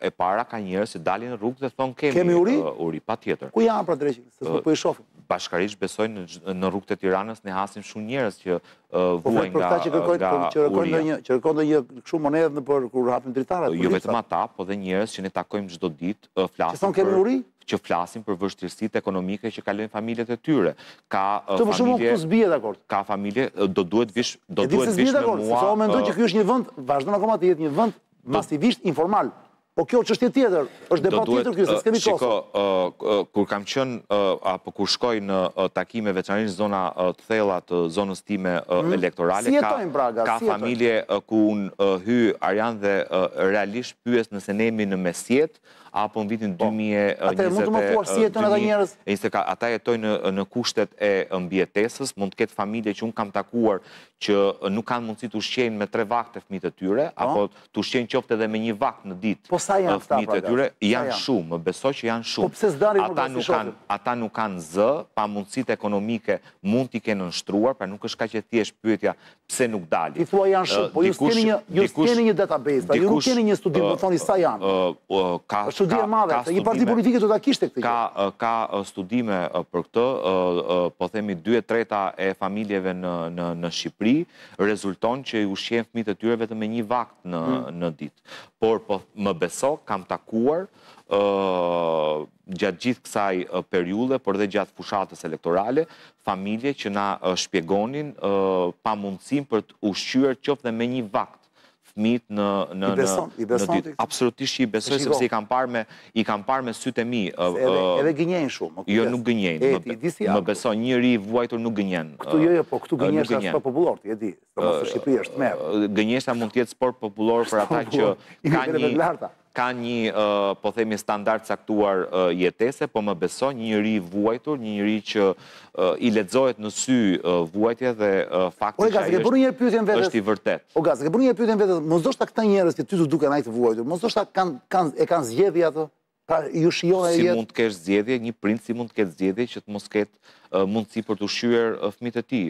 e para ka njerëz që dalin në rrugë dhe thonë kemi, kemi uri? uri, patjetër. Ku janë pra dreqin, se s'po po i shofim? Bashkarisht besoj në, në rrugët e Tiranës ne hasim shumë njerëz që uh, po vuajnë nga, që kërkojnë, nga po, që kërkojnë uria. Një, që kërkojnë dhe një kështu monedhë nëpër, kur hapim dritaret. Jo vetëm ata, po dhe njerëz që ne takojmë çdo ditë, uh, flasim që thonë kemi uri? që flasim për vështirësitë ekonomike që kalojnë familjet e tyre. Ka uh, të familje... S'bie dakord. Ka familje, do duhet të vish, do duhet të vish me mua... E di se s'bie dakord, sepse unë mendoj që kjo është një vënd, vazhdon akoma të jetë një vënd masivisht informal. Po kjo është çështje tjetër, është debat tjetër kjo, se s'kemi kohë. Shiko, kur kam qënë, apo kur shkoj në takime veçanisht zona të thella të zonës time mhm. elektorale, si jetojnë, pra, ka familje ku unë hyj Arjan dhe realisht pyes nëse ne jemi në mesjetë, apo në vitin dy mijë e njëzet e katër, ata jetojnë në kushtet e mbijetesës, mund të ketë familje që unë kam takuar që nuk kanë mundësi të ushqejnë me tre vakte fëmijët e tyre, po. apo të ushqejnë qoftë edhe me një vakt në ditë po, fëmijët e tyre, janë shumë, besoj që janë po, shumë, ata nuk kanë zë, pamundësitë ekonomike mund t'i kenë nënshtruar, pra nuk është kaq e thjeshtë pyetja pse nuk dalin. Ti thua janë shumë, po ju s'keni një, ju s'keni një database, pra ju nuk keni një studim të thoni sa janë. Ka është studime e madhe, se një parti politike do ta kishte këtë gjë. Ka ka studime për këtë, po themi 2 të tretat e familjeve në në në Shqipëri rezulton që i ushqejnë fëmijët e tyre vetëm me një vakt në hmm. në ditë. Por po më beso, kam takuar ë gjatë gjithë kësaj periudhe, por dhe gjatë fushatës elektorale, familje që na shpjegonin pamundësinë për të ushqyer qoftë dhe me një vakt fëmijët në ditë. Absolutisht që i besoj, sepse i kam parë me i kam parë me sytë e mi. Edhe gënjejnë shumë. Jo, nuk gënjejnë. Më beso, njeriu i vuajtur nuk gënjen. Këtu jo, jo, po këtu gënjeshtra është sport popullor, ti e di. Në Shqipëri është merë. Gënjeshtra mund të jetë sport popullor për ata që kanë një... Ka një po themi standard të caktuar jetese, po më beso, një njeri i vuajtur, një njeri që i lexohet në sy vuajtja dhe fakti që ai është i vërtetë. O Gaz, e ke bërë ndonjëherë pyetjen vetes, mos ndoshta këta njerëz që ty të duken aq të vuajtur, mos ndoshta kanë e kanë zgjedhje atë? Pra u shijon ajo jetë? Si mund të kesh zgjedhje, një prind si mund të ketë zgjedhje që të mos ketë mundësi për të ushqyer fëmijët e tij?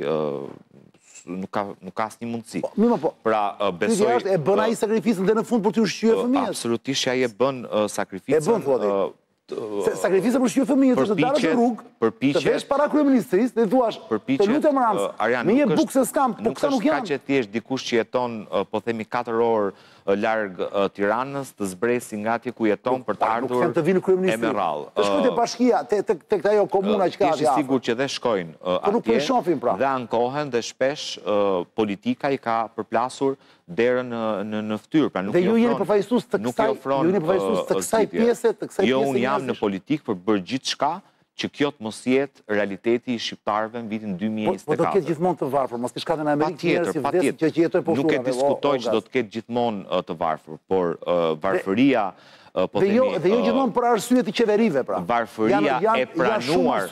nuk ka nuk ka asnjë mundësi. Po, mirë, po. Pra, besoj. Pyetja është e bën ai sakrificën deri në fund për të ushqyer fëmijët. Absolutisht që ai e bën sakrificën. E bën thua ti. Se sakrifica për të ushqyer fëmijët është të dalësh në rrugë, të vesh para kryeministrisë dhe t'i thuash të lutem Ramës, më jep një bukë se s'kam, po këta nuk janë. Nuk është kaq e thjeshtë, dikush që jeton, po themi 4 orë, larg Tiranës, të zbresin nga atje ku jeton për të ardhur e me radhë. Të shkojnë te bashkia, tek ajo komuna që ka atje afër. Ti je i sigurt që dhe shkojnë atje pra. dhe ankohen dhe shpesh politika i ka përplasur derën në fytyrë, pra nuk i ofron. Dhe ju jeni përfaqësues të kësaj, ju jeni përfaqësues të kësaj pjese, të kësaj pjese. Jo, unë jam në politikë për të bërë gjithçka që kjo të mos jetë realiteti i shqiptarëve në vitin 2024. Po, po do të ketë gjithmonë të varfër, mos ti, ka dhe në Amerikë njerëz që vdes që që jetojnë poshtë urave. Nuk e diskutoj që do të ketë gjithmonë të varfër, por varfëria po themi. Dhe jo dhe jo gjithmonë për arsye të qeverive pra. Varfëria e pranuar.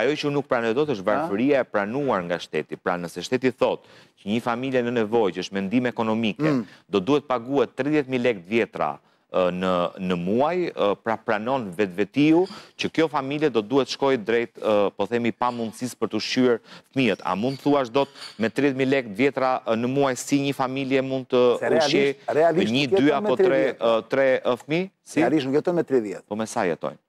Ajo që nuk pranoj dot është varfëria e pranuar nga shteti. Pra nëse shteti thotë që një familje në nevojë që është me ndihmë ekonomike, mm. do duhet paguhet 30000 lekë vjetra në në muaj, pra pranon vetvetiu që kjo familje do duhet shkojë drejt, po themi, pamundësisë për të ushqyer fëmijët. A mund të thuash dot me 30.000 lekë vjetra në muaj si një familje mund të ushqejë një, dy apo tre tre fëmijë? Si? Realisht nuk jetojnë me 30. Po me sa jetojnë?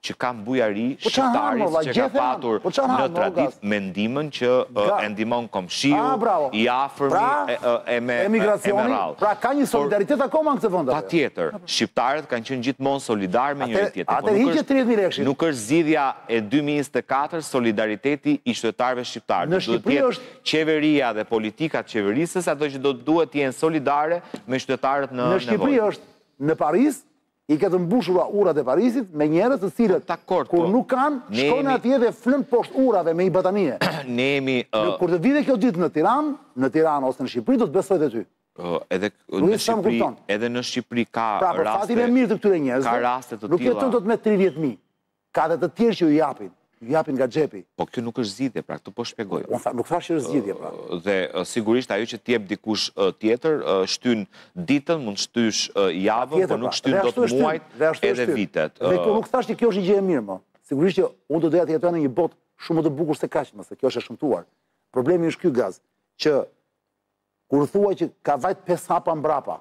që ka bujari shqiptari që ka patur në traditë me ndihmën që e ndihmon komshiu, i afërmi e me radhë. Pra ka një solidaritet akoma në këtë vënd. Patjetër, shqiptarët kanë qënë gjithmonë solidarë me njëri-tjetrin. Atëherë hiqe 30.000 lekshin. Nuk është zgjidhja e 2024 solidariteti i qytetarëve shqiptarë. Në Shqipëri është. Qeveria dhe politikat qeverisëse ato që do të duhet të jenë solidare me qytetarët në nevojë. Në Shqipëri është në Paris, I ke të mbushura urat e Parisit me njerëz të cilët kur nuk kanë, shkojnë atje dhe flënë poshtë urave me një batanije. Ne jemi Kur të vijë kjo ditë në Tiranë, në Tiranë ose në Shqipëri do të besoj dhe ty. Edhe në Shqipëri, edhe në Shqipëri ka raste. Pra për fatin e mirë të këtyre njerëzve, nuk jetojnë dot me 30000. Ka dhe të tjerë që ju japin, ju japin nga xhepi. Po kjo nuk është zgjidhje, pra këtë po shpjegoj. Unë nuk thash që është zgjidhje, pra. Dhe sigurisht ajo që të jep dikush tjetër, shtyn ditën, mund të shtysh javën, por nuk shtyn dot muajt edhe vitet. Dhe po nuk thash që kjo është një gjë e mirë, më. Sigurisht që unë do doja të jetoja në një botë shumë më të bukur se kaq, mo, se kjo është e shëmtuar. Problemi është ky Gaz, që Kur thua që ka vajt pesë hapa mbrapa.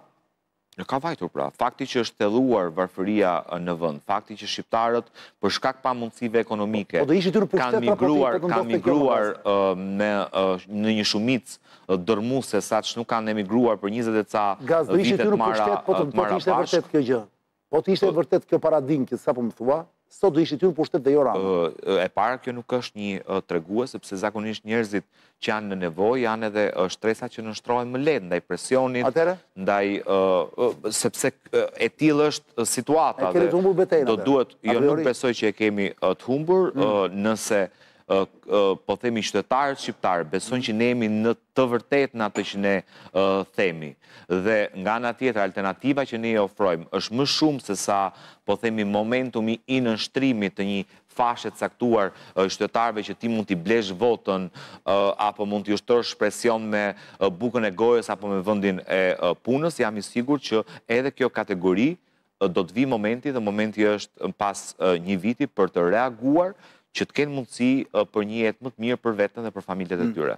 Nuk ka vajtur pra. Fakti që është thelluar varfëria në vend, fakti që shqiptarët për shkak pamundësive ekonomike po kanë migruar, po kanë migruar në një shumicë dërrmuese saç nuk kanë emigruar për 20 e ca vitet marra bashkë. Gaz do ishe ti në pushtet po të po të ishte vërtet kjo gjë. Po të ishte e vërtetë kjo paradigmë që sapo më thua, sot do ishe ti në pushtet dhe jo Rama. E para kjo nuk është një tregues, sepse zakonisht njerëzit që janë në nevojë, janë edhe shtresa që nënshtrohen më lehtë, ndaj presionit, Atëherë? ndaj, sepse e tillë është situata. E kemi të humbur betejën, do duhet, jo nuk besoj që e kemi të humbur, mm. nëse po themi qytetarët shqiptarë, besojnë mm. që ne jemi në të vërtetë në atë që ne themi. Dhe nga ana tjetër alternativa që ne i ofrojmë është më shumë se sa po themi momentumi i nënshtrimit të një fashe të caktuar qytetarëve që ti mund t'i blesh votën apo mund t'i ushtrosh presion me bukën e gojës apo me vendin e punës, jam i sigurt që edhe kjo kategori do të vijë momenti dhe momenti është pas një viti për të reaguar që të kenë mundësi për një jetë më të mirë për veten dhe për familjet e tyre.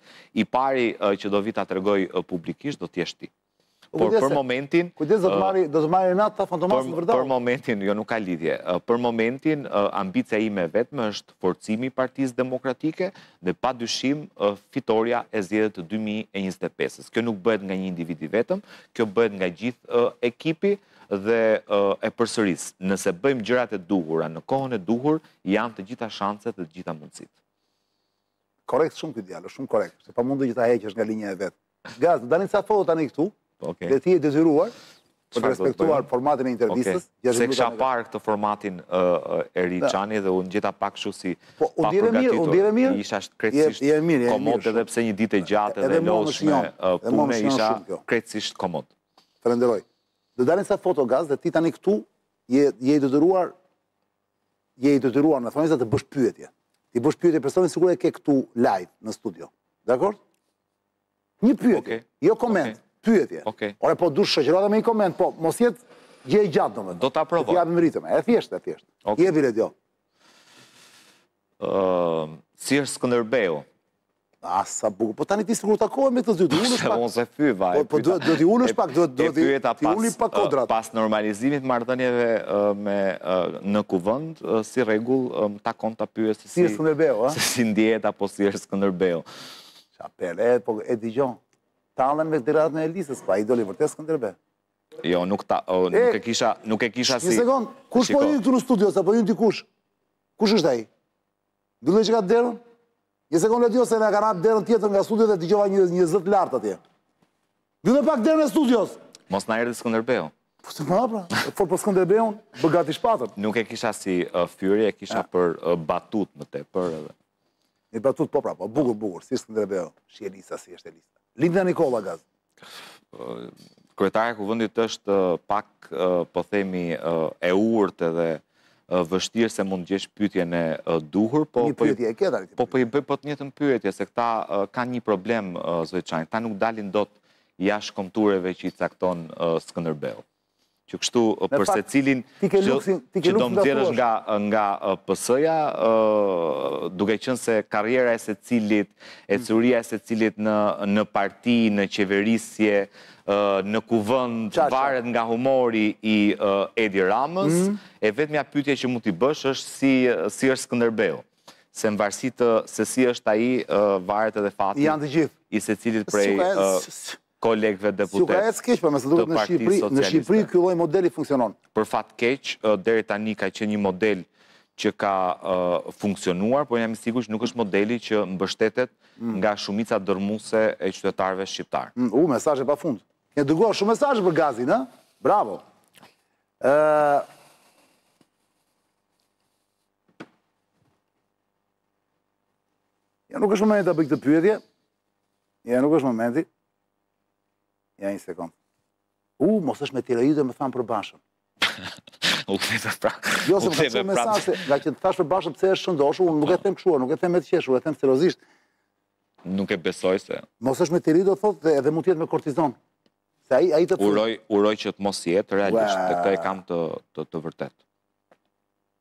I pari që do vij ta tregoj publikisht do të jesh ti. Por për momentin... Kujdes, do të marrin, do të marrin ata fantomasë për dalë. Për momentin, jo nuk ka lidhje, për momentin ambicia ime e vetme është forcimi i Partisë Demokratike dhe padyshim fitorja e zgjedhjeve të 2025-ës. Kjo nuk bëhet nga një individ i vetëm, kjo bëhet nga gjithë ekipi dhe e përsëris. Nëse bëjmë gjërat e duhura, në kohën e duhur, janë të gjitha shanset dhe të gjitha mundësitë. Korrekt shumë ky djalë, shumë korrekt. E pamundur që ta heqësh nga linja e vet. Gaz, dalin ca foto tani këtu. Okej. Dhe ti je detyruar për të respektuar formatin e intervistës. Okej. S'e kisha parë këtë formatin e ri Çani dhe u gjeta pak kështu si po, i papërgatitur. Unë dije mirë, isha krejtësisht je, mirë, je, komod edhe pse një ditë e gjatë e e lodhshme pune isha krejtësisht komod. Falenderoj. Dhe dalin ca foto Gaz dhe ti tani këtu je je i detyruar je i detyruar në thonjza të bësh pyetje. T'i bësh pyetje personit sikur e ke këtu live në studio. Dakord? Një pyetje, okay. jo koment, okay. pyetje. Okay. Ore po desh shoqëroje me një koment, po mos jetë gjë e gjatë domethënë. Do ta provoj. T'i japim ritëm, e thjesht, e thjesht. Okay. Je vile djo. Si është Skënderbeu? Ah, sa bukur. Po tani ti sikur takohesh me këtë dy, do ulësh pak. O s'e fyeva. Po, po do do t'i ulësh pak, do do t'i t'i ul pak kodrat. Pas normalizimit të marrëdhënieve me në kuvend, si rregull më takon ta pyes si si është Skënderbeu, ëh? Si ndjehet apo si është Skënderbeu? Ça pra, e po e dëgjon. Tallen me derën e Elisës, pa i doli vërtet Skënderbeu. Jo, nuk ta nuk e kisha, nuk e kisha si. Një sekond, kush po hyn këtu në studio, sapo hyri dikush? Kush është ai? Mbylle që ka derën? Një sekundë aty ose na kanë hapur derën tjetër nga studio dhe dëgjova një një zë lart atje. Mbylle pak derën e studios. Mos na erdhi Skënderbeu. Po se ma pra, fort për Skënderbeun, bë gati shpatën. Nuk e kisha si uh, fyerje, e kisha për uh, batutë më tepër edhe. Një batutë, po pra, po, bukur, bukur, si është Skënderbeu, si Elisa, si është Elisa. Lindita Nikolla Gaz, Kryetarja e Kuvendit është pak, po themi, e urtë edhe vështirë se mund të gjesh pyetjen e duhur, po po, po, po, po i bëj po të njëjtën pyetje, se këta kanë një problem, zoti Çani, këta nuk dalin dot jashtë kontureve që i cakton Skënderbeu. Që kështu për secilin që do më nxjerrësh nga PS-ja, duke qenë se karriera e secilit, ecuria e secilit në parti, në qeverisje, në kuvend, varet nga humori i Edi Ramës, e vetmja pyetje që mund t'i bësh është si është Skënderbeu. Se në varësi të se si është ai, varet edhe fati i secilit prej... kolegëve deputetë të Partisë Socialiste, për fat të keq, deri tani ka qenë një model që ka funksionuar, por jam i sigurt që nuk është modeli që mbështetet nga shumica dërrmuese e qytetarëve shqiptarë. U, mesazhe pa fund. Ke dërguar shumë mesazhe për Gazin, ë? Bravo. Ë Ja nuk është momenti ta bëj këtë pyetje, Ja, nuk është momenti. Ja, një sekund. U, mos është me tiroide më thanë për Bashën. U këtë të pra. Jo, se më erdhën mesazhe, ngaqë të thashë për Bashën pse është shëndoshu, unë nuk e po... them kështu, nuk e them me të qeshu, e them seriozisht. Nuk e besoj se... Mos është me tiroide thotë dhe edhe mund të jetë me kortizon. Se ai, ai të të... Uroj, uroj që të mos jetë, realisht, dhe këtë e kam të, të, të vërtetë.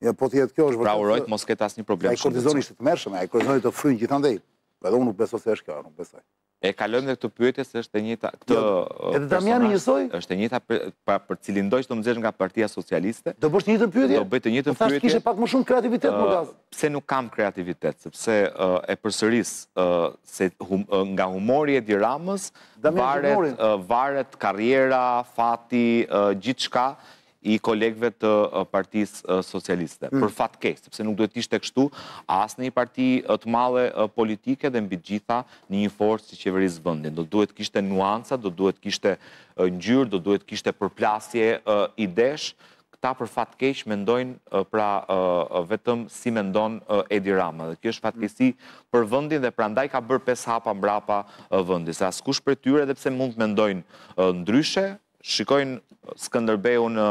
Jo, po të jetë kjo është vërtet. Pra uroj të mos ketë asnjë problem shumë. Ai kortizoni është i tmerrshëm, ai kortizoni të fryn gjithandej. Po edhe unë nuk besoj se është kjo, nuk besoj. E kalojmë dhe këtë pyetje se është e njëjta për këdo, Edhe Damiani njësoj? Është e njëjta pra për cilindo që të nxjerrësh nga Partia Socialiste. Do bësh të njëjtën pyetje? Do bëj të njëjtën pyetje. Po kishe pak më shumë kreativitet më pas. Pse nuk kam kreativitet? Sepse e përsëris se nga humori i Edi Ramës varet varet karriera, fati, gjithçka i kolegëve të Partisë Socialiste. Mm. Për fat keq, sepse nuk duhet të ishte kështu, as në një parti të madhe politike dhe mbi të gjitha në një forcë që qeveris vendin. Do duhet të kishte nuanca, do duhet të kishte ngjyrë, do duhet të kishte përplasje idesh. Këta për fat keq mendojnë pra vetëm si mendon Edi Rama dhe kjo është fatkeqësi për vendin dhe prandaj ka bërë pesë hapa mbrapa vendi. Se askush prej tyre dhe pse mund të mendojnë ndryshe, shikojnë Skënderbeun në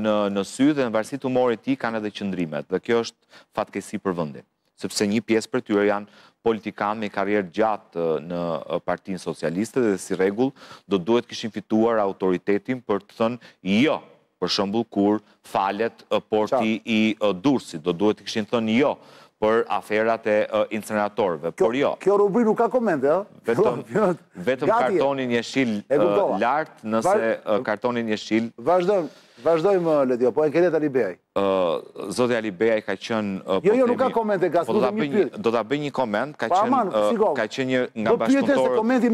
në në sy dhe në varësi të humorit të tij kanë edhe qëndrimet dhe kjo është fatkeqësi për vendin sepse një pjesë prej tyre janë politikanë me karrierë të gjatë në Partinë Socialiste dhe si rregull do duhet të kishin fituar autoritetin për të thënë jo Për shembull kur falet porti i Durrësit, do duhet të kishin thënë jo për aferat e inceneratorëve, por jo. Kjo rubrikë nuk ka komente, ëh? Vetëm vetëm kartonin jeshil lart, nëse kartonin jeshil. Vazhdojmë, vazhdojmë Ledio, po e ke Alibeaj. Zoti Alibeaj ka qenë po themi. Jo, jo, nuk ka komente Gaz, do ta bëj, do ta bëj një koment, ka qenë ka qenë një nga bashkëpunëtorët.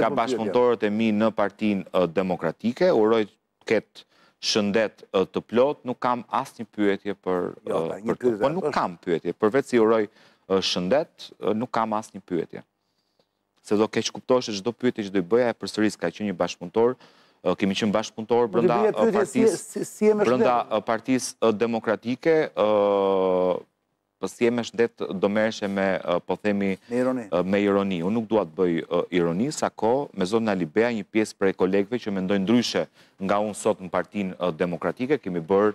Nga bashkëpunëtorët e mi në Partinë Demokratike, uroj ketë shëndet të plotë, nuk kam asnjë pyetje për jo, po nuk kam pyetje, përveçse i uroj shëndet, nuk kam asnjë pyetje. Se do keqkuptohej çdo pyetje që do i bëja e përsëris, ka qenë një bashkëpunëtor, kemi qenë bashkëpunëtorë brenda partisë, brenda Partisë Demokratike, Po si je me shëndet do merreshe me po themi me ironi. Me ironi. Unë nuk dua të bëj ironi sa kohë me zotin Alibeaj e një pjesë prej kolegëve që mendojnë ndryshe nga unë sot në Partinë Demokratike kemi bërë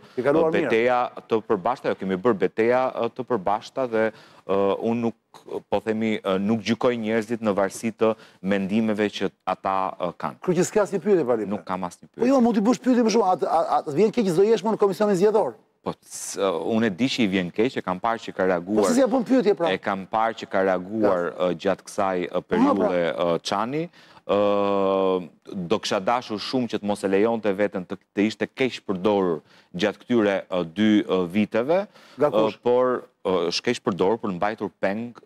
beteja të përbashkëta, jo kemi bërë beteja të përbashkëta dhe unë nuk po themi nuk gjykoj njerëzit në varësi të mendimeve që ata kanë. Kështu që s'ka asnjë pyetje për Alibeajn. Nuk kam asnjë pyetje. Po jo, mund të bësh pyetje për shembull a të vjen keq s'do jesh më në komisionin zgjedhor. Po, unë e di që i vjen keq, e kam parë që ka reaguar... Po, si si ja bën pyetje, pra? E kam parë që ka reaguar gjatë kësaj pra. periudhe Çani. Do kisha dashur shumë që të mos e lejonte veten të ishte keqpërdorur gjatë këtyre dy viteve. Nga kush? Por... është keqpërdorur për të mbajtur peng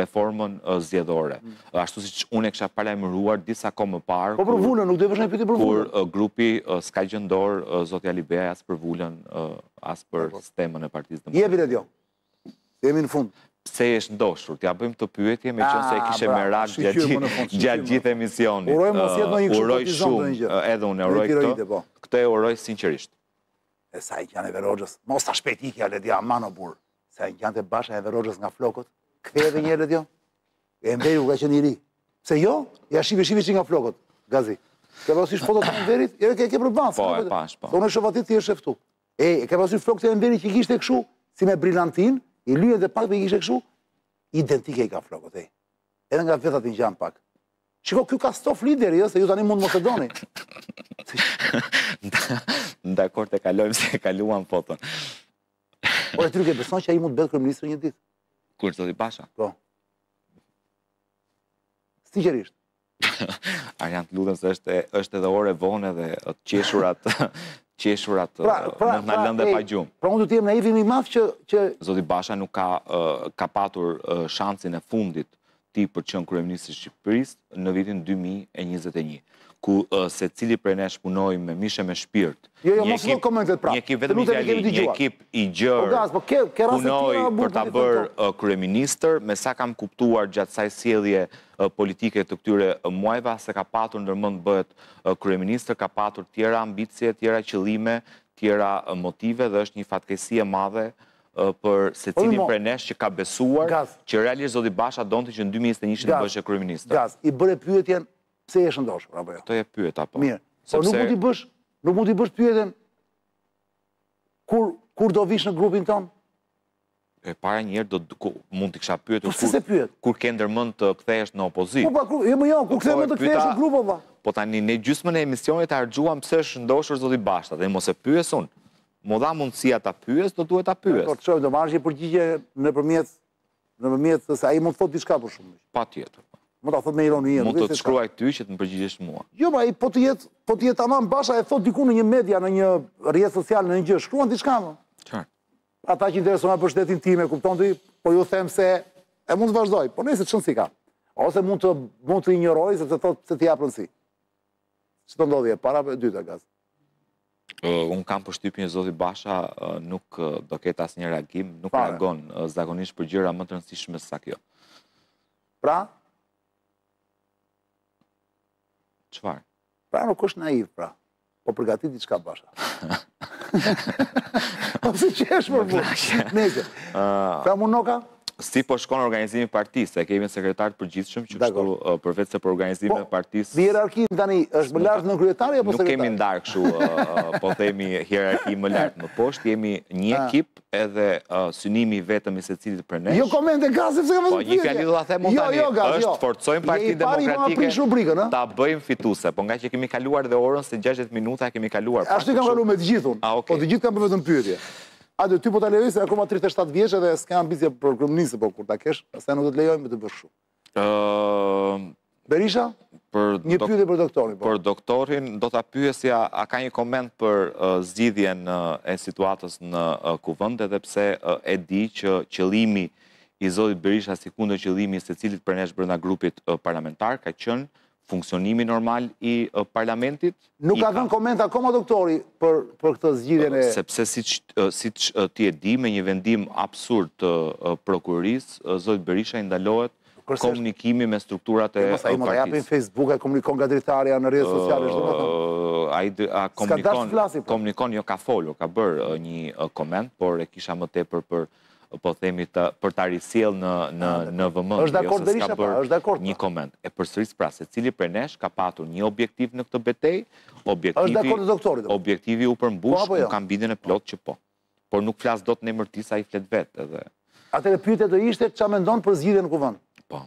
reformën zgjedhore. Mm. Ashtu siç unë e kisha paralajmëruar disa kohë më parë. Po për vulën, nuk do t'i bësh pyetje për vulën. Por grupi, s'ka gjë në dorë zoti Alibeaj as për vulën, as për stemën e Partisë Demokratike. Jepi Ledio. Jemi në fund. Se është Ndoc Rroku? T'ia bëjmë këtë pyetje meqenëse e kishe merak gjatë gjithë emisionit. Uroj mos jetë në një kështë të tizon të një gjithë. Edhe unë uroj këtë. Po. Këtë e uroj sinqerisht. e sa i ngjan Enver Hoxhës, mos ta shpejt ikja ledja aman o burrë, sa i ngjante Basha Enver Hoxhës nga flokët, ktheje edhe një herë Ledio, Enveri kur ka qenë i ri, se jo, ja shihe shihe që nga flokët, gazi, ke parasysh foto të Enverit, e ke ke për bansë, po, e pashë, po, thonë shë vatit të jeshe fëtu, e ke parasysh flokët Enveri që i kishte kështu, si me brilantin, i lyente dhe pak me i kishte kështu, identike i ka flokët, e, edhe nga vetullat i ngjan pak, Shiko, kjo ka stof lideri, jo, se ju tani mund mos e doni. Dakord të kalojmë se e kaluam foton. Po e thua, beson që ai mund të bëhet kryeministër një ditë? Kush, zoti Basha? Po. Sinqerisht. Arjan, të lutem se është, është edhe orë e vonë dhe të qeshurat, qeshurat pra, pra, mund na lënë dhe pa gjumë. Pra unë të tjemë na i vimi mafë që, që... Zoti Basha nuk ka, ka patur uh, shansin e fundit ti për të qenë kryeministër i Shqipërisë në vitin 2021, ku secili prej nesh punoi me mish e me shpirt. Jo, jo, mos më komentet pra. Një ekip vetëm ideali, një ekip i gjerë, po po punoi për ta bërë kryeministër, me sa kam kuptuar gjatë kësaj sjellje politike të këtyre muajva, s'e ka patur ndër mend bëhet kryeministër, ka patur tjera ambicje, tjera qëllime, tjera motive dhe është një fatkeqësi e madhe, për secilin prej nesh që ka besuar që realisht zoti Basha donte që në 2021 të bëheshe kryeministër. Gaz, i bëre pyetjen pse je shëndoshur apo jo? Të e pyet apo? Mirë. Po nuk mund t'i bësh, nuk mund t'i bësh pyetjen kur kur do vish në grupin ton? E para një herë do ku, mund të kisha pyetur po, kur pyet? kur ke ndërmend të kthehesh në opozitë. Po pa, po, jo më jo, kur po, kthehem të kthehesh në grup apo? Po tani ne gjysmën e emisionit e harxhuam pse është shëndoshur zoti Basha dhe mos e pyes unë. M'u dha mundësia ta pyes, do duhet ta pyes. Po të shohim, do marrësh një përgjigje nëpërmjet nëpërmjet se ai mund të thotë diçka për shkakun. Patjetër. Po. Mund ta thotë me ironi. Mund të të shkruajë ty që të më përgjigjesh mua. Jo, po ai po të jetë, po të jetë tamam Basha e thotë diku në një media, në një rrjet social, në një gjë, shkruan diçka më. Qartë. Ata që interesohen për shëndetin tim e kupton ti, po ju them se e mund të vazhdoj, po nejse s'çon, s'ka. Ose mund të mund të injorojë sepse thotë s'do t'i jap rëndësi. Çfarë ndodhi e para apo e dyta Gaz? Unë kam përshtypjen zoti Basha nuk do ketë asnjë reagim, nuk reagon zakonisht për gjëra më të rëndësishme sa kjo. Pra? Çfarë? Pra nuk është naiv, pra. Po përgatit diçka Basha. Ose që është më vërë. Nejse. Pra më Noka? Si po shkon organizimi i partisë, se kemi sekretar të përgjithshëm që kështu përveçse për organizime po, partisë... Në hierarki tani, është më lart nënkryetari apo sekretari? Nuk e kemi ndarë këshu, po themi hierarki më lart më poshtë, jemi një ah. ekip edhe synimi i vetëm i secilit prej nesh. Jo komente Gazi, se kam vetëm pyetje. Po, një fjali do të them, jo, tani, jo, është jo. forcojmë Partinë Demokratike, ta bëjmë fituse, po ngaqë kemi kaluar dhe orën, se 60 minuta kemi kaluar. Ashtu i kam kalu me të gjithë unë, për të gjithë kam bërë vetëm pyetje. Hajde ty po ta lejoj se je akoma 37 vjeç edhe s'ke ambicie për kryeministër, po kur ta kesh, pastaj nuk do të lejojmë të bësh kështu. Ëm Berisha? Për një pyetje për doktorin. Po. Për doktorin do ta pyesja a ka një koment për zgjidhjen e situatës në kuvend edhe pse e di që qëllimi i zotit Berisha sikundër qëllimi i secilit prej nesh brenda grupit parlamentar ka qenë funksionimi normal i parlamentit. Nuk ka dhënë koment akoma doktori për, për këtë zgjidhjen e... Sepse si, siç ti e di me një vendim absurd të prokurorisë, zotit Berisha i ndalohet komunikimi me strukturat e partisë. Ai mund të japë në Facebook, ai komunikon nga dritarja në rrjetet sociale, çdo të Ai a komunikon, komunikon jo ka folur, ka bërë një koment, por e kisha më tepër për po themi të, për ta risjell në në ah, në vëmendje. Është dakord Berisha, po, është dakord. Një koment. E përsëris pra se cili prej nesh ka patur një objektiv në këtë betejë? Objektivi. Është dakord doktori. Objektivi u përmbush, po, jo? kam bindjen e plotë që po. Por nuk flas dot në emër të tij, ai flet vetë edhe. Atëherë pyetja do ishte ça mendon për zgjidhjen në kuvend. Po.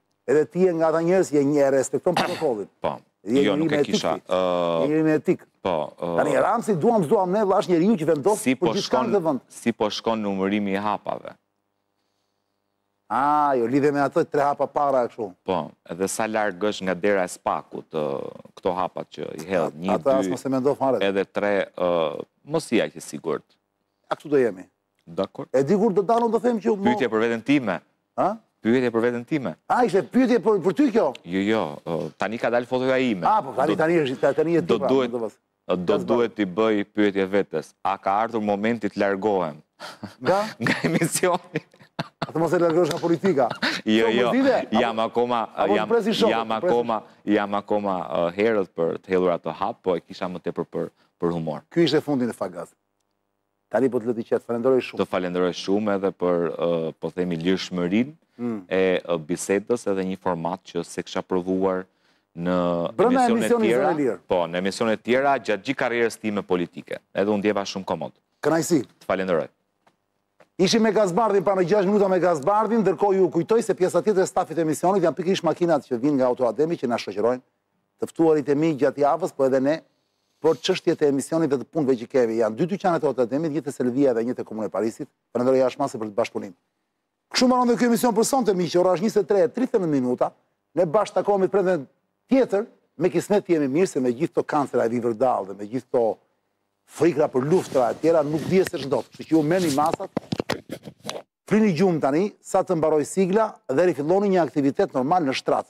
Edhe ti je nga ata njerëz që e respekton protokollin. Po. Je jo, nuk e kisha. Ëh. Je me etikë. Po. Tani Rama si duam s'duam ne, është njeriu që vendos për po gjithçka në vend. Si po shkon numërimi i hapave? Ah, jo lidhur me ato tre hapa para kështu. Po, edhe sa larg është nga dera e SPAK-ut, këto hapat që i hedh 1 2. Ato as mos e mendo fare. Edhe tre, ëh, mos ji aq i sigurt. A këtu do jemi? Dakord. E dikur do dalë do them që mo... Pyetje për veten time. Ha? Pyetje për veten time. A ishte pyetje për për ty kjo? Jo, jo. Tani ka dalë fotoja ime. A, po tani tani është tani e Do pra, duhet do duhet t'i bëj pyetje vetes. A ka ardhur momenti të largohem? Nga? Nga emisioni. A të mos largohesh nga politika? Jo, jo, jam akoma, jam, jam akoma, jam akoma uh, herët për të hedhur atë hap, po e kisha më tepër për, për humor. Ky ishte fundin e fagazit. Tani po të lë të qetë, të falenderoj shumë. Të falenderoj shumë edhe për, po themi, lirëshmërin hmm. e bisedës edhe një format që s'e kisha provuar në emisione të tjera. Po, në emisione të tjera, gjatë gjithë karrierës time politike. Edhe unë u ndjeva shumë komod. Kënaqësi. Të falenderoj. Ishim me Gaz Bardhin, pra në 6 minuta me Gaz Bardhin, ndërkohë ju kujtoj se pjesa tjetër e stafit të emisionit janë pikërisht makinat që vijnë nga Auto Ademi që na shoqërojnë të ftuarit e mi gjatë javës, po edhe ne, për çështje të emisionit dhe të punëve që kemi. Janë dy dyqanet e Auto Ademit, një te Selvia dhe një te Komuna e Parisit. Falenderoj jashtë mase për këtë bashkëpunim. Kështu mbaron dhe ky emision për sonte miq, ora është 23:39 minuta. Ne bashkë takohemi të premten tjetër me kismet jemi mirë se me gjithë këto kancera që vijnë vërdallë dhe me gjithë këto frikëra për luftra e tjera nuk dihet se ç'do. Kështu që ju merni masat, flini gjumë tani, sa të mbarojë sigla dhe rifilloni një aktivitet normal në shtrat.